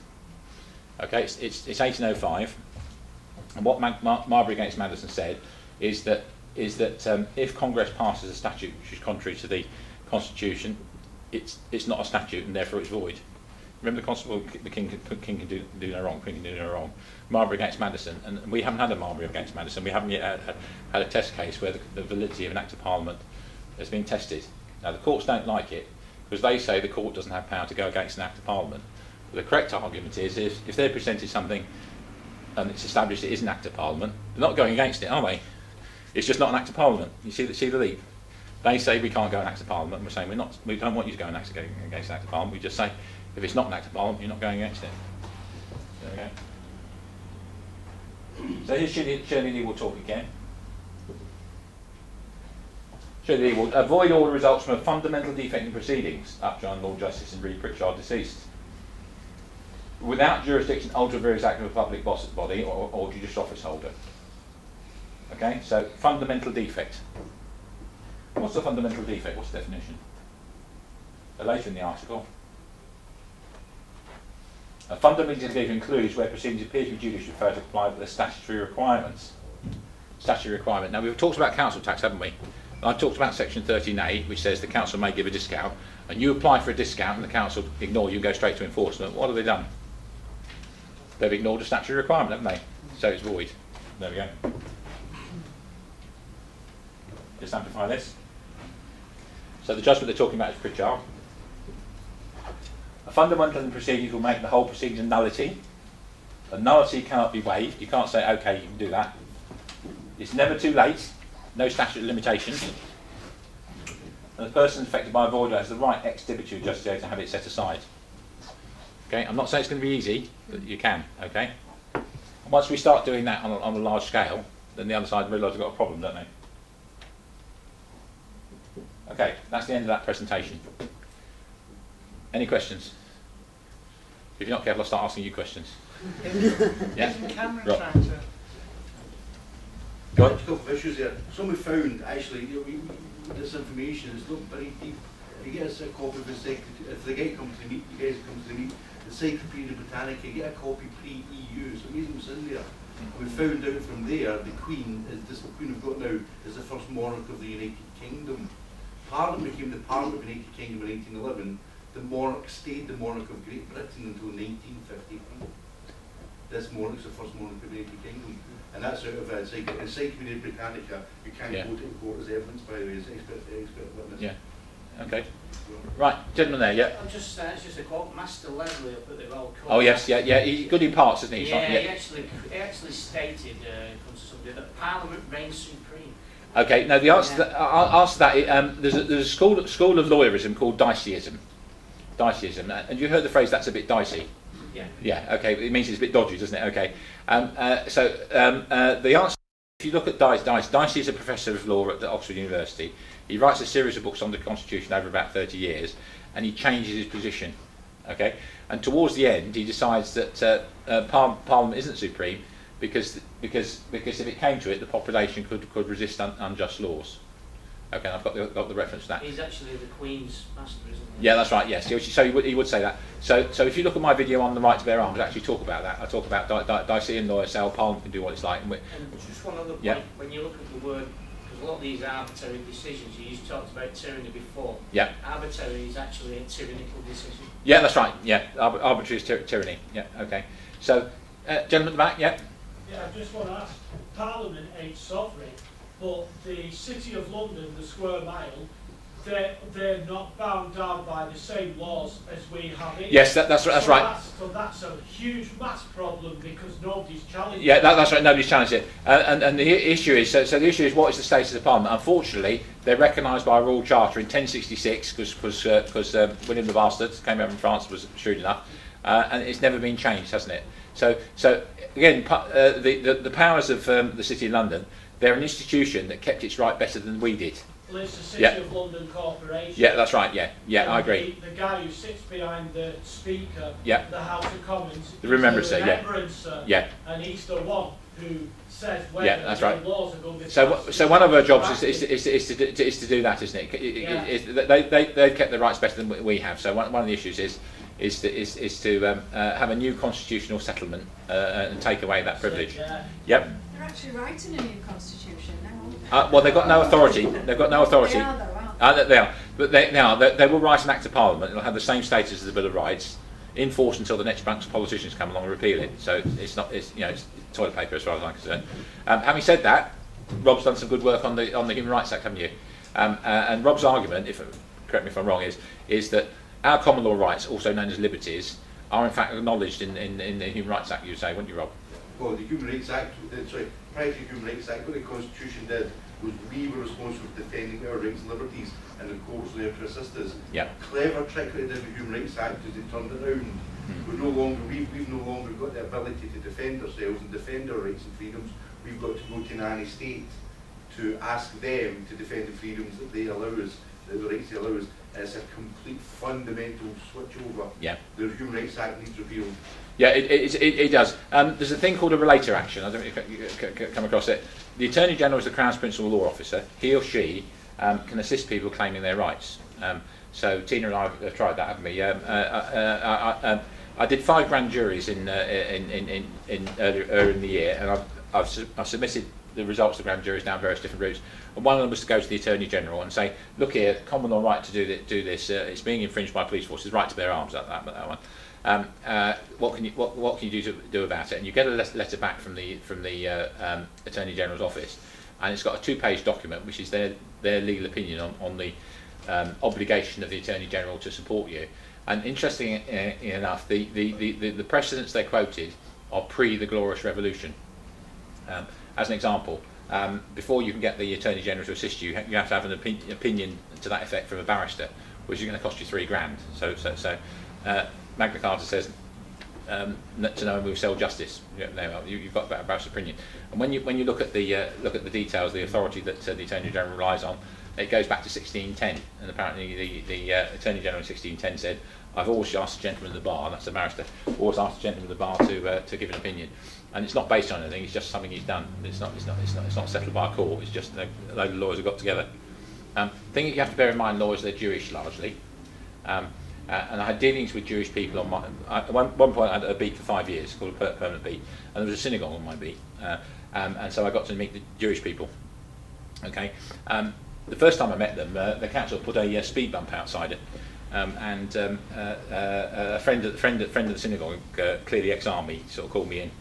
Okay, it's, it's, it's 1805. And what Mar Mar Marbury against Madison said is that, is that um, if Congress passes a statute which is contrary to the Constitution, it's, it's not a statute and therefore it's void. Remember the Constable, the King, king can do, do no wrong, Queen can do no wrong. Marbury against Madison, and we haven't had a Marbury against Madison. We haven't yet had, had, a test case where the, the validity of an Act of Parliament has been tested. Now the courts don't like it because they say the court doesn't have power to go against an Act of Parliament. But the correct argument is if, if they've presented something and it's established it is an Act of Parliament, they're not going against it, are they? It's just not an Act of Parliament. You see the, see the leap? They say we can't go an Act of Parliament, and we're saying we're not, we don't want you to go act against an Act of Parliament. We just say if it's not an act of parliament, you're not going against it. There we go. So here's Shirley, Lee will talk again. Shirley Lee will avoid all the results from a fundamental defect in proceedings, Upjohn, Lord Justice and Re Pritchard deceased. Without jurisdiction, ultra vires act of a public body or, or judicial office holder. Okay, so fundamental defect. What's the fundamental defect? What's the definition? later in the article. A fundamental legal includes where proceedings appear to be judicially fair to comply with the statutory requirements. Statutory requirement. Now we've talked about council tax, haven't we? I've talked about section 13A, which says the council may give a discount, and you apply for a discount and the council ignore you and go straight to enforcement. What have they done? They've ignored a statutory requirement, haven't they? So it's void. There we go. Just amplify this. So the judgment they're talking about is Pritchard. A fundamental in proceedings will make the whole procedure nullity. A nullity cannot be waived. You can't say, okay, you can do that. It's never too late. No statute of limitations. And the person affected by a void has the right ex debito justitiae to have it set aside. Okay, I'm not saying it's going to be easy, but you can. Okay. And once we start doing that on a, on a large scale, then the other side realise they've got a problem, don't they? Okay, that's the end of that presentation. Any questions? If you're not careful, I'll start asking you questions. yeah? Camera Right. tractor. Go on. A couple of issues here. Some we found, actually, you know, we, we, this information is not very deep. You get a copy of the secretary, if the guy comes to meet, you guys come to the meet, the Encyclopedia Britannica, you get a copy pre-EU, so reason was in there. Mm-hmm. We found out from there, the Queen, is this the Queen we've got now, is the first monarch of the United Kingdom. Parliament became the Parliament of the United Kingdom in 1811. The monarch stayed the monarch of Great Britain until 1953. This monarch's the first monarch of the United Kingdom. And that's out of uh, Encycl- Encyclopedia Britannica. You can't Yeah. go to court as evidence, by the way, as expert, expert witness. Yeah. Okay. Right, gentleman there, yeah. I'm just, uh, it's just a quote, Master Leslie up at the Royal Court. Oh yes, yeah, yeah. He's good in parts, isn't he? He's Yeah, he actually, he actually stated, uh, in front of somebody, that Parliament reigns supreme. Okay, now the answer, to that, I'll answer that. Um, there's a, there's a school, school of lawyerism called diceyism. Diceyism, and you heard the phrase "that's a bit dicey." Yeah. Yeah. Okay, it means it's a bit dodgy, doesn't it? Okay. Um, uh, so um, uh, the answer, if you look at Dice, Dice, Dicey is a professor of law at the Oxford University. He writes a series of books on the Constitution over about 30 years, and he changes his position. Okay, and towards the end, he decides that uh, uh, par- Parliament isn't supreme because because because if it came to it, the population could could resist un- unjust laws. Okay, I've got the, got the reference to that. He's actually the Queen's master, isn't he? Yeah, that's right. Yes, He would- so he would, he would say that. So, so if you look at my video on the right to bear arms, I actually talk about that. I talk about Di- Di- Dicey lawyer say, oh, Parliament can do what it's like. And we, And just one other point, Yeah. when you look at the word, because a lot of these arbitrary decisions, you used talked about tyranny before. yeah, Arbitrary is actually a tyrannical decision. yeah, that's right. Yeah, Arb- arbitrary is tyr- tyranny. Yeah, okay. So, uh, gentleman at the back, yeah. Yeah, I just want to ask, Parliament ain't sovereign, but the City of London, the square mile, they're, they're not bound down by the same laws as we have here. Yes, that, that's that's So right. That's, so that's a huge mass problem because nobody's challenging. Yeah, that, that's right. Nobody's challenged it. Uh, and, and the issue is, so, so the issue is what is the status of Parliament? Unfortunately, they're recognised by a royal charter in 1066 because because um, William the Bastard came over from France was shrewd enough, uh, and it's never been changed, hasn't it? So so again, uh, the, the the powers of um, the City of London, they're an institution that kept its right better than we did. Well, it's the City Yeah. of London Corporation. Yeah, that's right. Yeah, yeah, And I agree. The, the guy who sits behind the Speaker, Yeah. the House of Commons, The is remembrancer, yeah. remembrancer, Yeah. and he's the one who says whether Yeah, that's the right. laws are going to be So, passed. so one of our jobs is, is, is, is, to, do- is to do that, isn't it? Yeah. is- they, they, they've kept their rights better than we- we have. So one, one of the issues is, is to, is, is to um, uh, have a new constitutional settlement uh, and take away that privilege. Yeah. Yep. They're actually writing a new constitution now. Uh, well, they've got no authority. They've got no authority. They are though, aren't they? Uh, they- they are. But they, now, they, they will write an act of parliament. It'll have the same status as the Bill of Rights, in force until the next bunch of politicians come along and repeal it. So it's not, it's, you know, it's toilet paper as far as I'm concerned. Um, having said that, Rob's done some good work on the on the Human Rights Act, haven't you? Um, uh, and Rob's argument, if correct me if I'm wrong, is is that our common law rights, also known as liberties, are in fact acknowledged in, in, in the Human Rights Act. You say, wouldn't you, Rob? Well, the Human Rights Act, uh, sorry, prior to the Human Rights Act, what the Constitution did was we were responsible for defending our rights and liberties, and the courts were there to assist us. Yeah. Clever trick they did the Human Rights Act is they turned it around. Hmm. We're no longer, we've, we've no longer got the ability to defend ourselves and defend our rights and freedoms. We've got to go to nanny state to ask them to defend the freedoms that they allow us, the rights us. And it's a complete fundamental switch over. Yeah. The Human Rights Act needs repealed. Yeah, it, it, it, it does. Um, there's a thing called a relator action. I don't know if you come across it. The Attorney General is the Crown's principal law officer. He or she um, can assist people claiming their rights. Um, so Tina and I have tried that, haven't we? Um, uh, uh, uh, uh, um, I did five grand juries in, uh, in, in, in, in earlier, earlier in the year, and I've, I've, su- I've submitted the results of the grand juries down various different routes. And one of them was to go to the Attorney General and say, look here, common law right to do, thi- do this, uh, it's being infringed by police forces, right to bear arms, that, that, that one. Um, uh, what can you what, what can you do to do about it? And you get a letter back from the from the uh, um, Attorney General's office, and it's got a two-page document which is their their legal opinion on, on the um, obligation of the Attorney General to support you. And interesting uh, enough, the, the, the, the, the precedents they quoted are pre the Glorious Revolution. Um, as an example, um, before you can get the Attorney General to assist you, you have to have an opi- opinion to that effect from a barrister, which is going to cost you three grand. So, so, so uh, Magna Carta says um, to know and we will sell justice. You, know, you, you've got a barrister opinion. And when you when you look at the uh, look at the details, the authority that uh, the Attorney General relies on, it goes back to 1610. And apparently the the uh, Attorney General in 1610 said, "I've always asked the gentleman of the bar, and that's the barrister, always asked the gentleman of the bar to uh, to give an opinion." And it's not based on anything; it's just something he's done. It's not it's not it's not, it's not settled by a court. It's just a load of lawyers have got together. Um, thing that you have to bear in mind, lawyers they're Jewish largely. Um, uh, and I had dealings with Jewish people on my. I, at one, one point, I had a beat for five years called a per- permanent beat, and there was a synagogue on my beat, uh, um, and so I got to meet the Jewish people. Okay, um, the first time I met them, uh, the council put a uh, speed bump outside it, um, and um, uh, uh, a friend, of, friend, friend of the synagogue, uh, clearly ex-army, sort of called me in,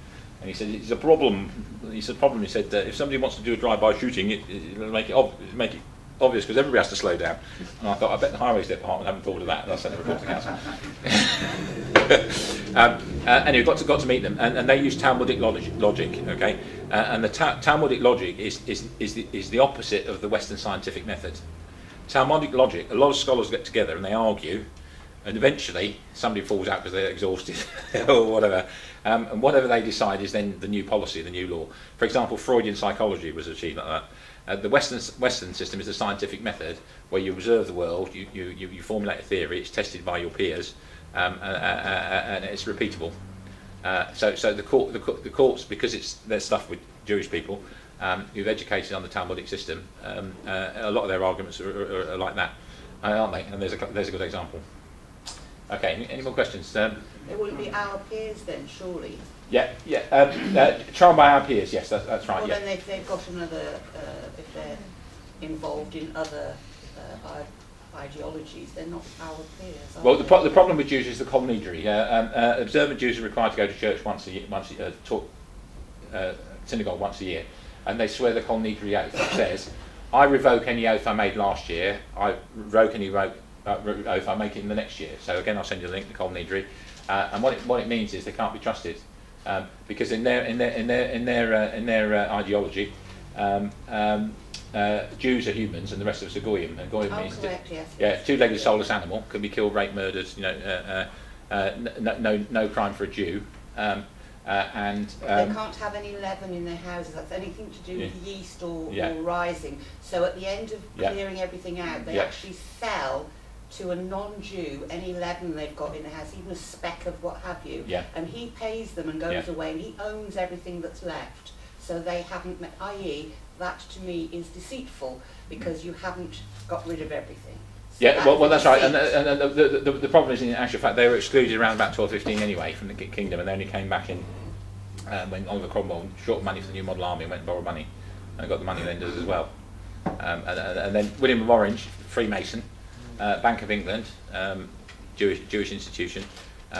and he said it's a problem. He said problem. He said if somebody wants to do a drive-by shooting, it, it'll make it make it obvious because everybody has to slow down. And I thought, I bet the highways department haven't thought of that. And I sent a report to council. um, uh, anyway, got to got to meet them, and, and they use Talmudic logic. logic okay, uh, and the ta- Talmudic logic is is is the, is the opposite of the Western scientific method. Talmudic logic. A lot of scholars get together and they argue, and eventually somebody falls out because they're exhausted or whatever. Um, and whatever they decide is then the new policy, the new law. For example, Freudian psychology was achieved like that. Uh, the Western, Western system is a scientific method where you observe the world, you, you, you, formulate a theory, it's tested by your peers, um, uh, uh, and it's repeatable. Uh, so, so the, court, the, the courts, because it's their stuff with Jewish people um, who've educated on the Talmudic system, um, uh, a lot of their arguments are, are, are like that, aren't they? And there's a, there's a good example. Okay, any, any more questions? Um, It wouldn't be our peers then, surely. yeah, yeah. Um, uh, trial by our peers, yes, that's, that's right. Well, Yeah. then if they've got another, uh, if they're involved in other uh, ideologies, they're not our peers. Well, the, pro- the problem with Jews is the Kol Nidre. Uh, um, uh, observant Jews are required to go to church once a year, once a, uh, talk, uh, synagogue once a year, and they swear the Kol Nidre oath that says, "I revoke any oath I made last year. I revoke any ro- uh, oath I make it in the next year." So again, I'll send you the link to Kol Nidre, uh, and what it, what it means is they can't be trusted um, because in their in their in their in their uh, in their uh, ideology. Um, um, uh, Jews are humans, and the rest of us are goyim. And goyim Oh, means correct, yes. yeah, two-legged soulless animal can be killed, raped, murdered. You know, uh, uh, uh, no, no, no crime for a Jew. Um, uh, and they um, can't have any leaven in their houses. That's anything to do with yeast or, Yeah. or rising. So at the end of Yeah. clearing everything out, they Yeah. actually sell to a non-Jew any leaven they've got in the house, even a speck of what have you. Yeah. And he pays them and goes Yeah. away, and he owns everything that's left. So they haven't. Met, i.e., that to me is deceitful because you haven't got rid of everything. So yeah, well, well, that's right. And, and uh, the, the, the, problem is, in actual fact, they were excluded around about 1215 anyway from the kingdom, and they only came back in uh, when Oliver Cromwell, short money for the new model army, and went and borrowed money, and got the money lenders as well. Um, and, and, and then William of Orange, Freemason, uh, Bank of England, um, Jewish Jewish institution, uh,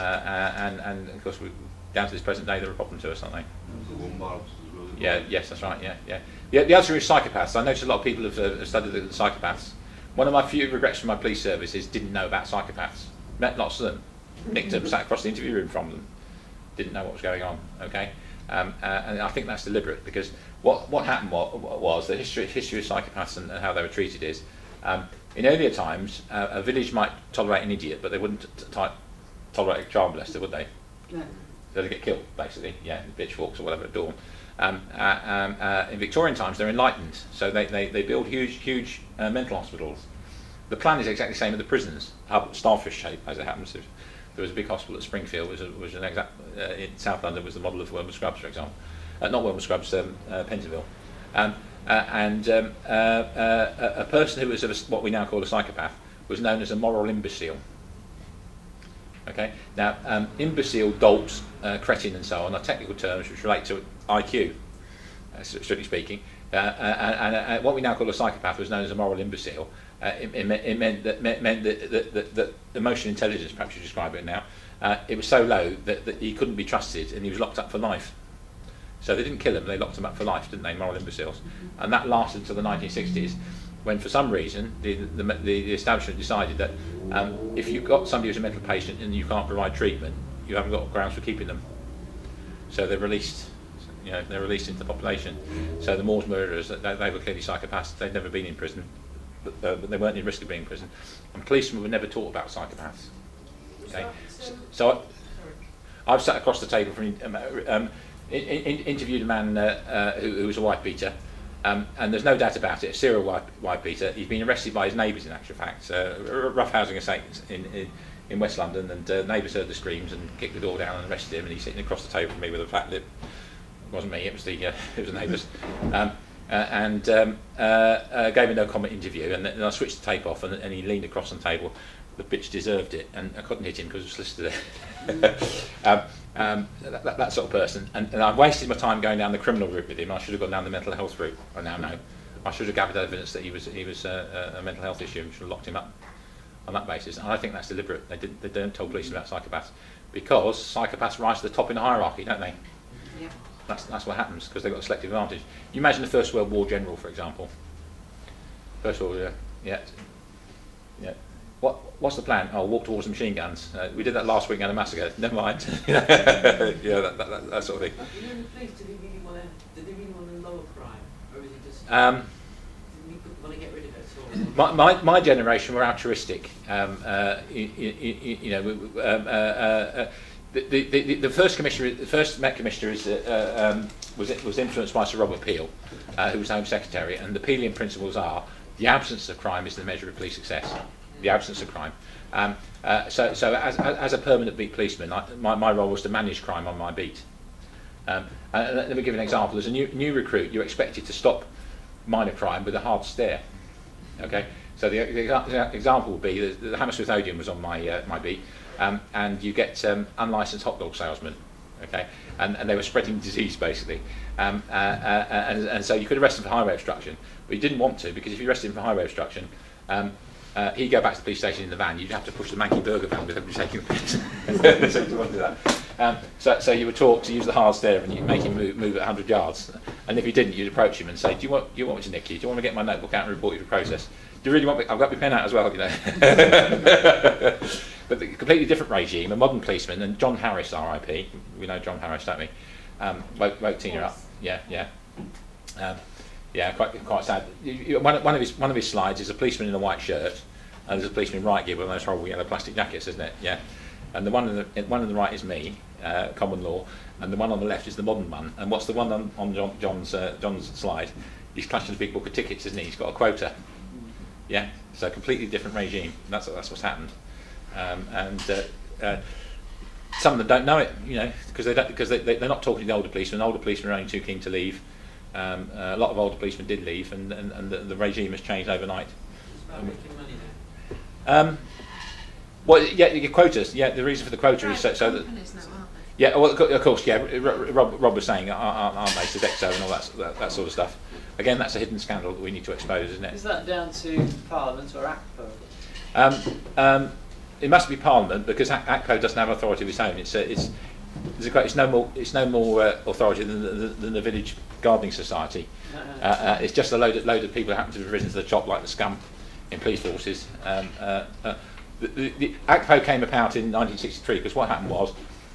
and and of course we, down to this present day they're a problem to us, aren't they? The Lombards as well. Yeah, yes, that's right. Yeah, yeah. The, the answer is psychopaths. I noticed a lot of people have, uh, have studied the, the psychopaths. One of my few regrets from my police service is didn't know about psychopaths. Met lots of them. Nicked them, sat across the interview room from them. Didn't know what was going on. Okay, um, uh, and I think that's deliberate because what what happened was, was the history history of psychopaths and, and how they were treated is. Um, in earlier times, uh, a village might tolerate an idiot, but they wouldn't tolerate a child molester, would they? No. So they get killed, basically, yeah, pitchforks or whatever at dawn. Um, uh, um, uh, in Victorian times, they're enlightened, so they, they, they build huge, huge uh, mental hospitals. The plan is exactly the same at the prisons, starfish shape, as it happens. There was a big hospital at Springfield, was, a, was an exact, uh, in South London, was the model of Wormwood Scrubs, for example. Uh, not Wormwood Scrubs, um, Pentonville. Um, uh, and um, uh, uh, a person who was a, what we now call a psychopath was known as a moral imbecile. Okay. Now, um, imbecile, dolt, uh, cretin, and so on are technical terms which relate to IQ, uh, strictly speaking. Uh, and, and, what we now call a psychopath was known as a moral imbecile. It, it, it meant that, meant, that, that, that, that emotional intelligence, perhaps you describe it now, it was so low that, that he couldn't be trusted and he was locked up for life. So they didn't kill him, they locked him up for life, didn't they, moral imbeciles? And that lasted until the 1960s, when for some reason the, the, the, the establishment decided that um, if you've got somebody who's a mental patient and you can't provide treatment, you haven't got grounds for keeping them. So they're released, you know, they're released into the population. So the Moors murderers, they, they were clearly psychopaths, they'd never been in prison, but, uh, but they weren't in risk of being in prison. And policemen were never taught about psychopaths. Okay. So, so I, I've sat across the table from um, um, in, in, interviewed a man uh, uh, who, who was a wife beater, um, and there's no doubt about it, a serial wife, beater. He's been arrested by his neighbours, in actual fact, uh, rough housing estate in, in, in West London, and uh, neighbours heard the screams and kicked the door down and arrested him, and he's sitting across the table from me with a flat lip. It wasn't me, it was the, uh, it was the neighbours. Um, uh, and um, uh, uh, gave a no comment interview, and then I switched the tape off, and, and he leaned across the table. The bitch deserved it, and I couldn't hit him because it was listed there. um, um, that, that, that, sort of person. And, and I wasted my time going down the criminal route with him. I should have gone down the mental health route. I now know. I should have gathered evidence that he was he was uh, a mental health issue and should have locked him up on that basis. And I think that's deliberate. They didn't they don't tell police about psychopaths because psychopaths rise to the top in the hierarchy, don't they? Yeah. That's that's what happens because they've got a selective advantage. You imagine the First World War general, for example. First World War, yeah, yeah. What, what's the plan? Oh, walk towards the machine guns. Uh, we did that last week at a massacre. Never mind. yeah, that, that, that, that, sort of thing. You know, in the police, did they really want to? Did they really want to lower crime, or was it just? Um, did they want to get rid of it? Or my, my, my generation were altruistic. Um, uh, you, you, you, know, um, uh, uh, the, the, the, the first commissioner, the first Met commissioner is, uh, um, was was influenced by Sir Robert Peel, uh, who was Home Secretary, and the Peelian principles are the absence of crime is the measure of police success the absence of crime. Um, uh, so, so as, as a permanent beat policeman, I, my, my role was to manage crime on my beat. Um, and let me give an example. As a new, new recruit, you're expected to stop minor crime with a hard stare. Okay, so the, the example would be that the Hammersmith Odeon was on my uh, my beat, um, and you get um, unlicensed hot dog salesmen. Okay, and, and they were spreading disease basically, um, uh, uh, and, and so you could arrest them for highway obstruction, but you didn't want to because if you arrested them for highway obstruction, um, uh, he'd go back to the police station in the van. You'd have to push the manky burger van with everybody taking the piss. so you want to do that. Um, so, so you would talk to use the hard stare and you'd make him move, move at 100 yards. And if he didn't, you'd approach him and say, do you, want, do you want me to nick you? Do you want me to get my notebook out and report you for process? Do you really want me? I've got my pen out as well, you know. but the completely different regime, a modern policeman, and John Harris, RIP, we know John Harris, don't we? Um, woke, woke Tina up. Yeah, yeah. Um, yeah, quite quite sad. One, one of his one of his slides is a policeman in a white shirt, and there's a policeman in right gear with those horrible yellow plastic jackets, isn't it? Yeah. And the one on the one on the right is me, uh, common law, and the one on the left is the modern one. And what's the one on, on John, John's uh, John's slide? He's clutching a big book of tickets, isn't he? He's got a quota. Yeah. So completely different regime. That's that's what's happened. Um, and uh, uh, some of them don't know it, you know, because they don't, because they, they, they're not talking to the older policemen. The Older policemen are only too keen to leave. Um, uh, a lot of older policemen did leave, and, and, and the, the regime has changed overnight. Um, well, yeah, your quotas. Yeah, the reason for the quota is so, so that. Yeah, well, of course, yeah. Rob, Rob was saying, aren't they, Sodexo and all that, that, that sort of stuff. Again, that's a hidden scandal that we need to expose, isn't it? Is that down to Parliament or ACPO? Um, um, it must be Parliament because ACPO doesn't have authority of its own. It's, a, it's it's no more it's no more uh, authority than the, than the village gardening society. Uh, uh, it's just a load of, load of people who happen to have risen to the top like the scum in police forces. Um, uh, uh, the, the, the ACPO came about in 1963 because what happened was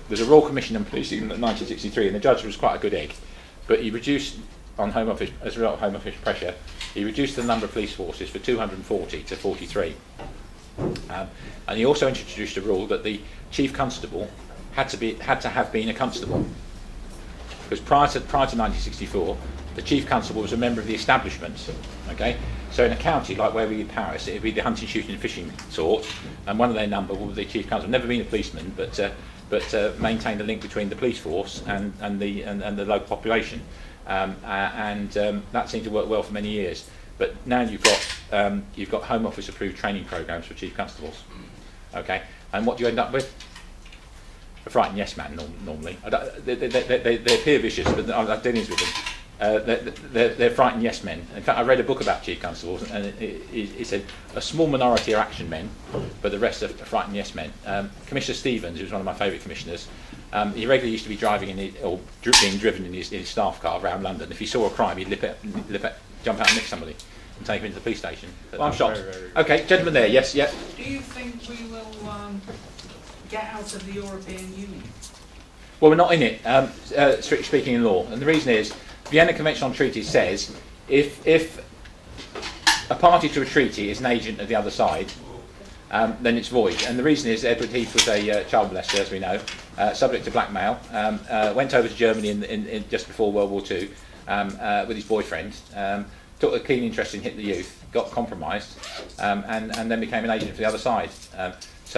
there's a Royal Commission on Policing in 1963 and the judge was quite a good egg, but he reduced on Home Office as a result of Home Office pressure, he reduced the number of police forces from 240 to 43. Um, and he also introduced a rule that the chief constable had to be had to have been a constable. Because prior to prior to 1964, the chief constable was a member of the establishment. Okay, so in a county like where we in Paris, it would be the hunting, shooting, and fishing sort, and one of their number would be the chief constable. Never been a policeman, but uh, but uh, maintained a link between the police force and and the and, and the local population, um, uh, and um, that seemed to work well for many years. But now you've got um, you've got Home Office approved training programs for chief constables. Okay, and what do you end up with? A frightened yes man norm, normally. I don't, they, they, they, they, they appear vicious, but I've I've dealings with them. Uh, they're, they're, they're frightened yes men. In fact, I read a book about chief constables, and it, it, it said a small minority are action men, but the rest are frightened yes men. Um, Commissioner Stevens, who's one of my favourite commissioners, um, he regularly used to be driving in his, or dri- being driven in his, in his staff car around London. If he saw a crime, he'd lip it, lip it, jump out and nick somebody and take him into the police station. Well, I'm shocked. Okay, gentlemen, there, yes, yes. Do you think we will um, get out of the European Union? Well, we're not in it, um, uh, strictly speaking in law. And the reason is, the Vienna Convention on Treaties says if, if a party to a treaty is an agent of the other side, um, then it's void. And the reason is Edward Heath was a uh, child molester, as we know, uh, subject to blackmail, um, uh, went over to Germany in, in, in just before World War II um, uh, with his boyfriend, um, took a keen interest in Hitler Youth, got compromised, um, and, and then became an agent for the other side. Um,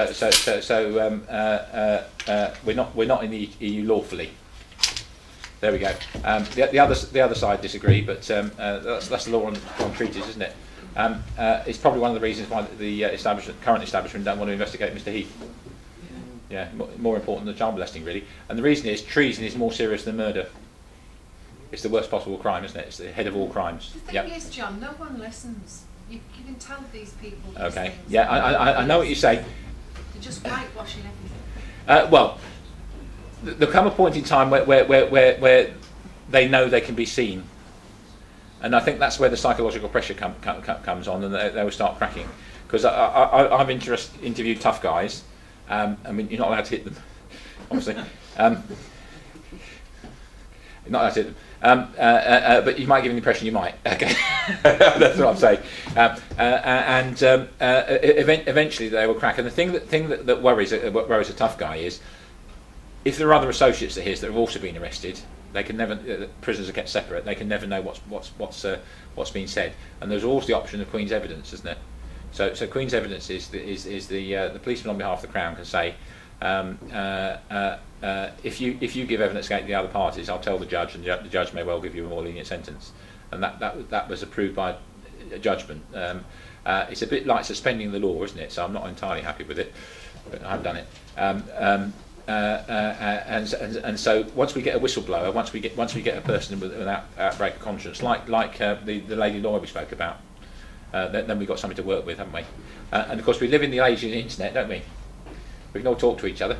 so so, so, so um, uh, uh, uh, we're, not, we're not in the EU lawfully. There we go. Um, the, the, other, the other side disagree, but um, uh, that's, that's the law on, on treaties, isn't it? Um, uh, it's probably one of the reasons why the uh, establishment, current establishment don't want to investigate Mr Heath. Yeah, mo- more important than child molesting, really. And the reason is treason is more serious than murder. It's the worst possible crime, isn't it? It's the head of all crimes. The thing Yep. is, John, no one listens. You, you can tell these people these Okay. things. Yeah, I, I, I know what you say. They're just whitewashing everything. Uh, well, there'll come a point in time where, where, where, where, where they know they can be seen. And I think that's where the psychological pressure com- com- com- comes on and they, they will start cracking. Because I, I, I, I've interest, interviewed tough guys. Um, I mean, you're not allowed to hit them, obviously. Um, not allowed to hit them. Um, uh, uh, uh, but you might give the impression you might. Okay, that's what I'm saying. Um, uh, uh, and um, uh, event, eventually they will crack. And the thing that thing that, that worries worries a tough guy is if there are other associates of his that have also been arrested, they can never. Prisoners are kept separate. They can never know what's what's what's what's been said. And there's always the option of Queen's evidence, isn't it? So so Queen's evidence is the, is is the the policeman on behalf of the Crown can say. Um, uh, uh, uh, if you if you give evidence against the other parties, I'll tell the judge, and the, judge may well give you a more lenient sentence. And that that that was approved by a judgment. Um, uh, it's a bit like suspending the law, isn't it? So I'm not entirely happy with it, but I've done it. Um, um, uh, uh, and, and and so once we get a whistleblower, once we get once we get a person with an out, outbreak of conscience, like like the the lady lawyer we spoke about, then, then we've got something to work with, haven't we? And of course, we live in the age of the internet, don't we? We can all talk to each other.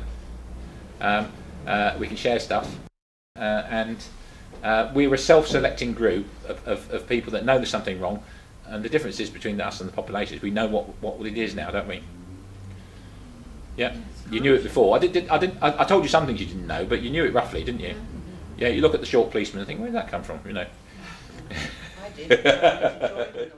Um, uh, we can share stuff, uh, and uh, we're a self-selecting group of, of, of people that know there's something wrong. And the difference is between us and the population is we know what what it is now, don't we? Yeah, you knew it before. I did. did I did. I, I told you some things you didn't know, but you knew it roughly, didn't you? Yeah. You look at the short policeman and think, where did that come from? You know. I did.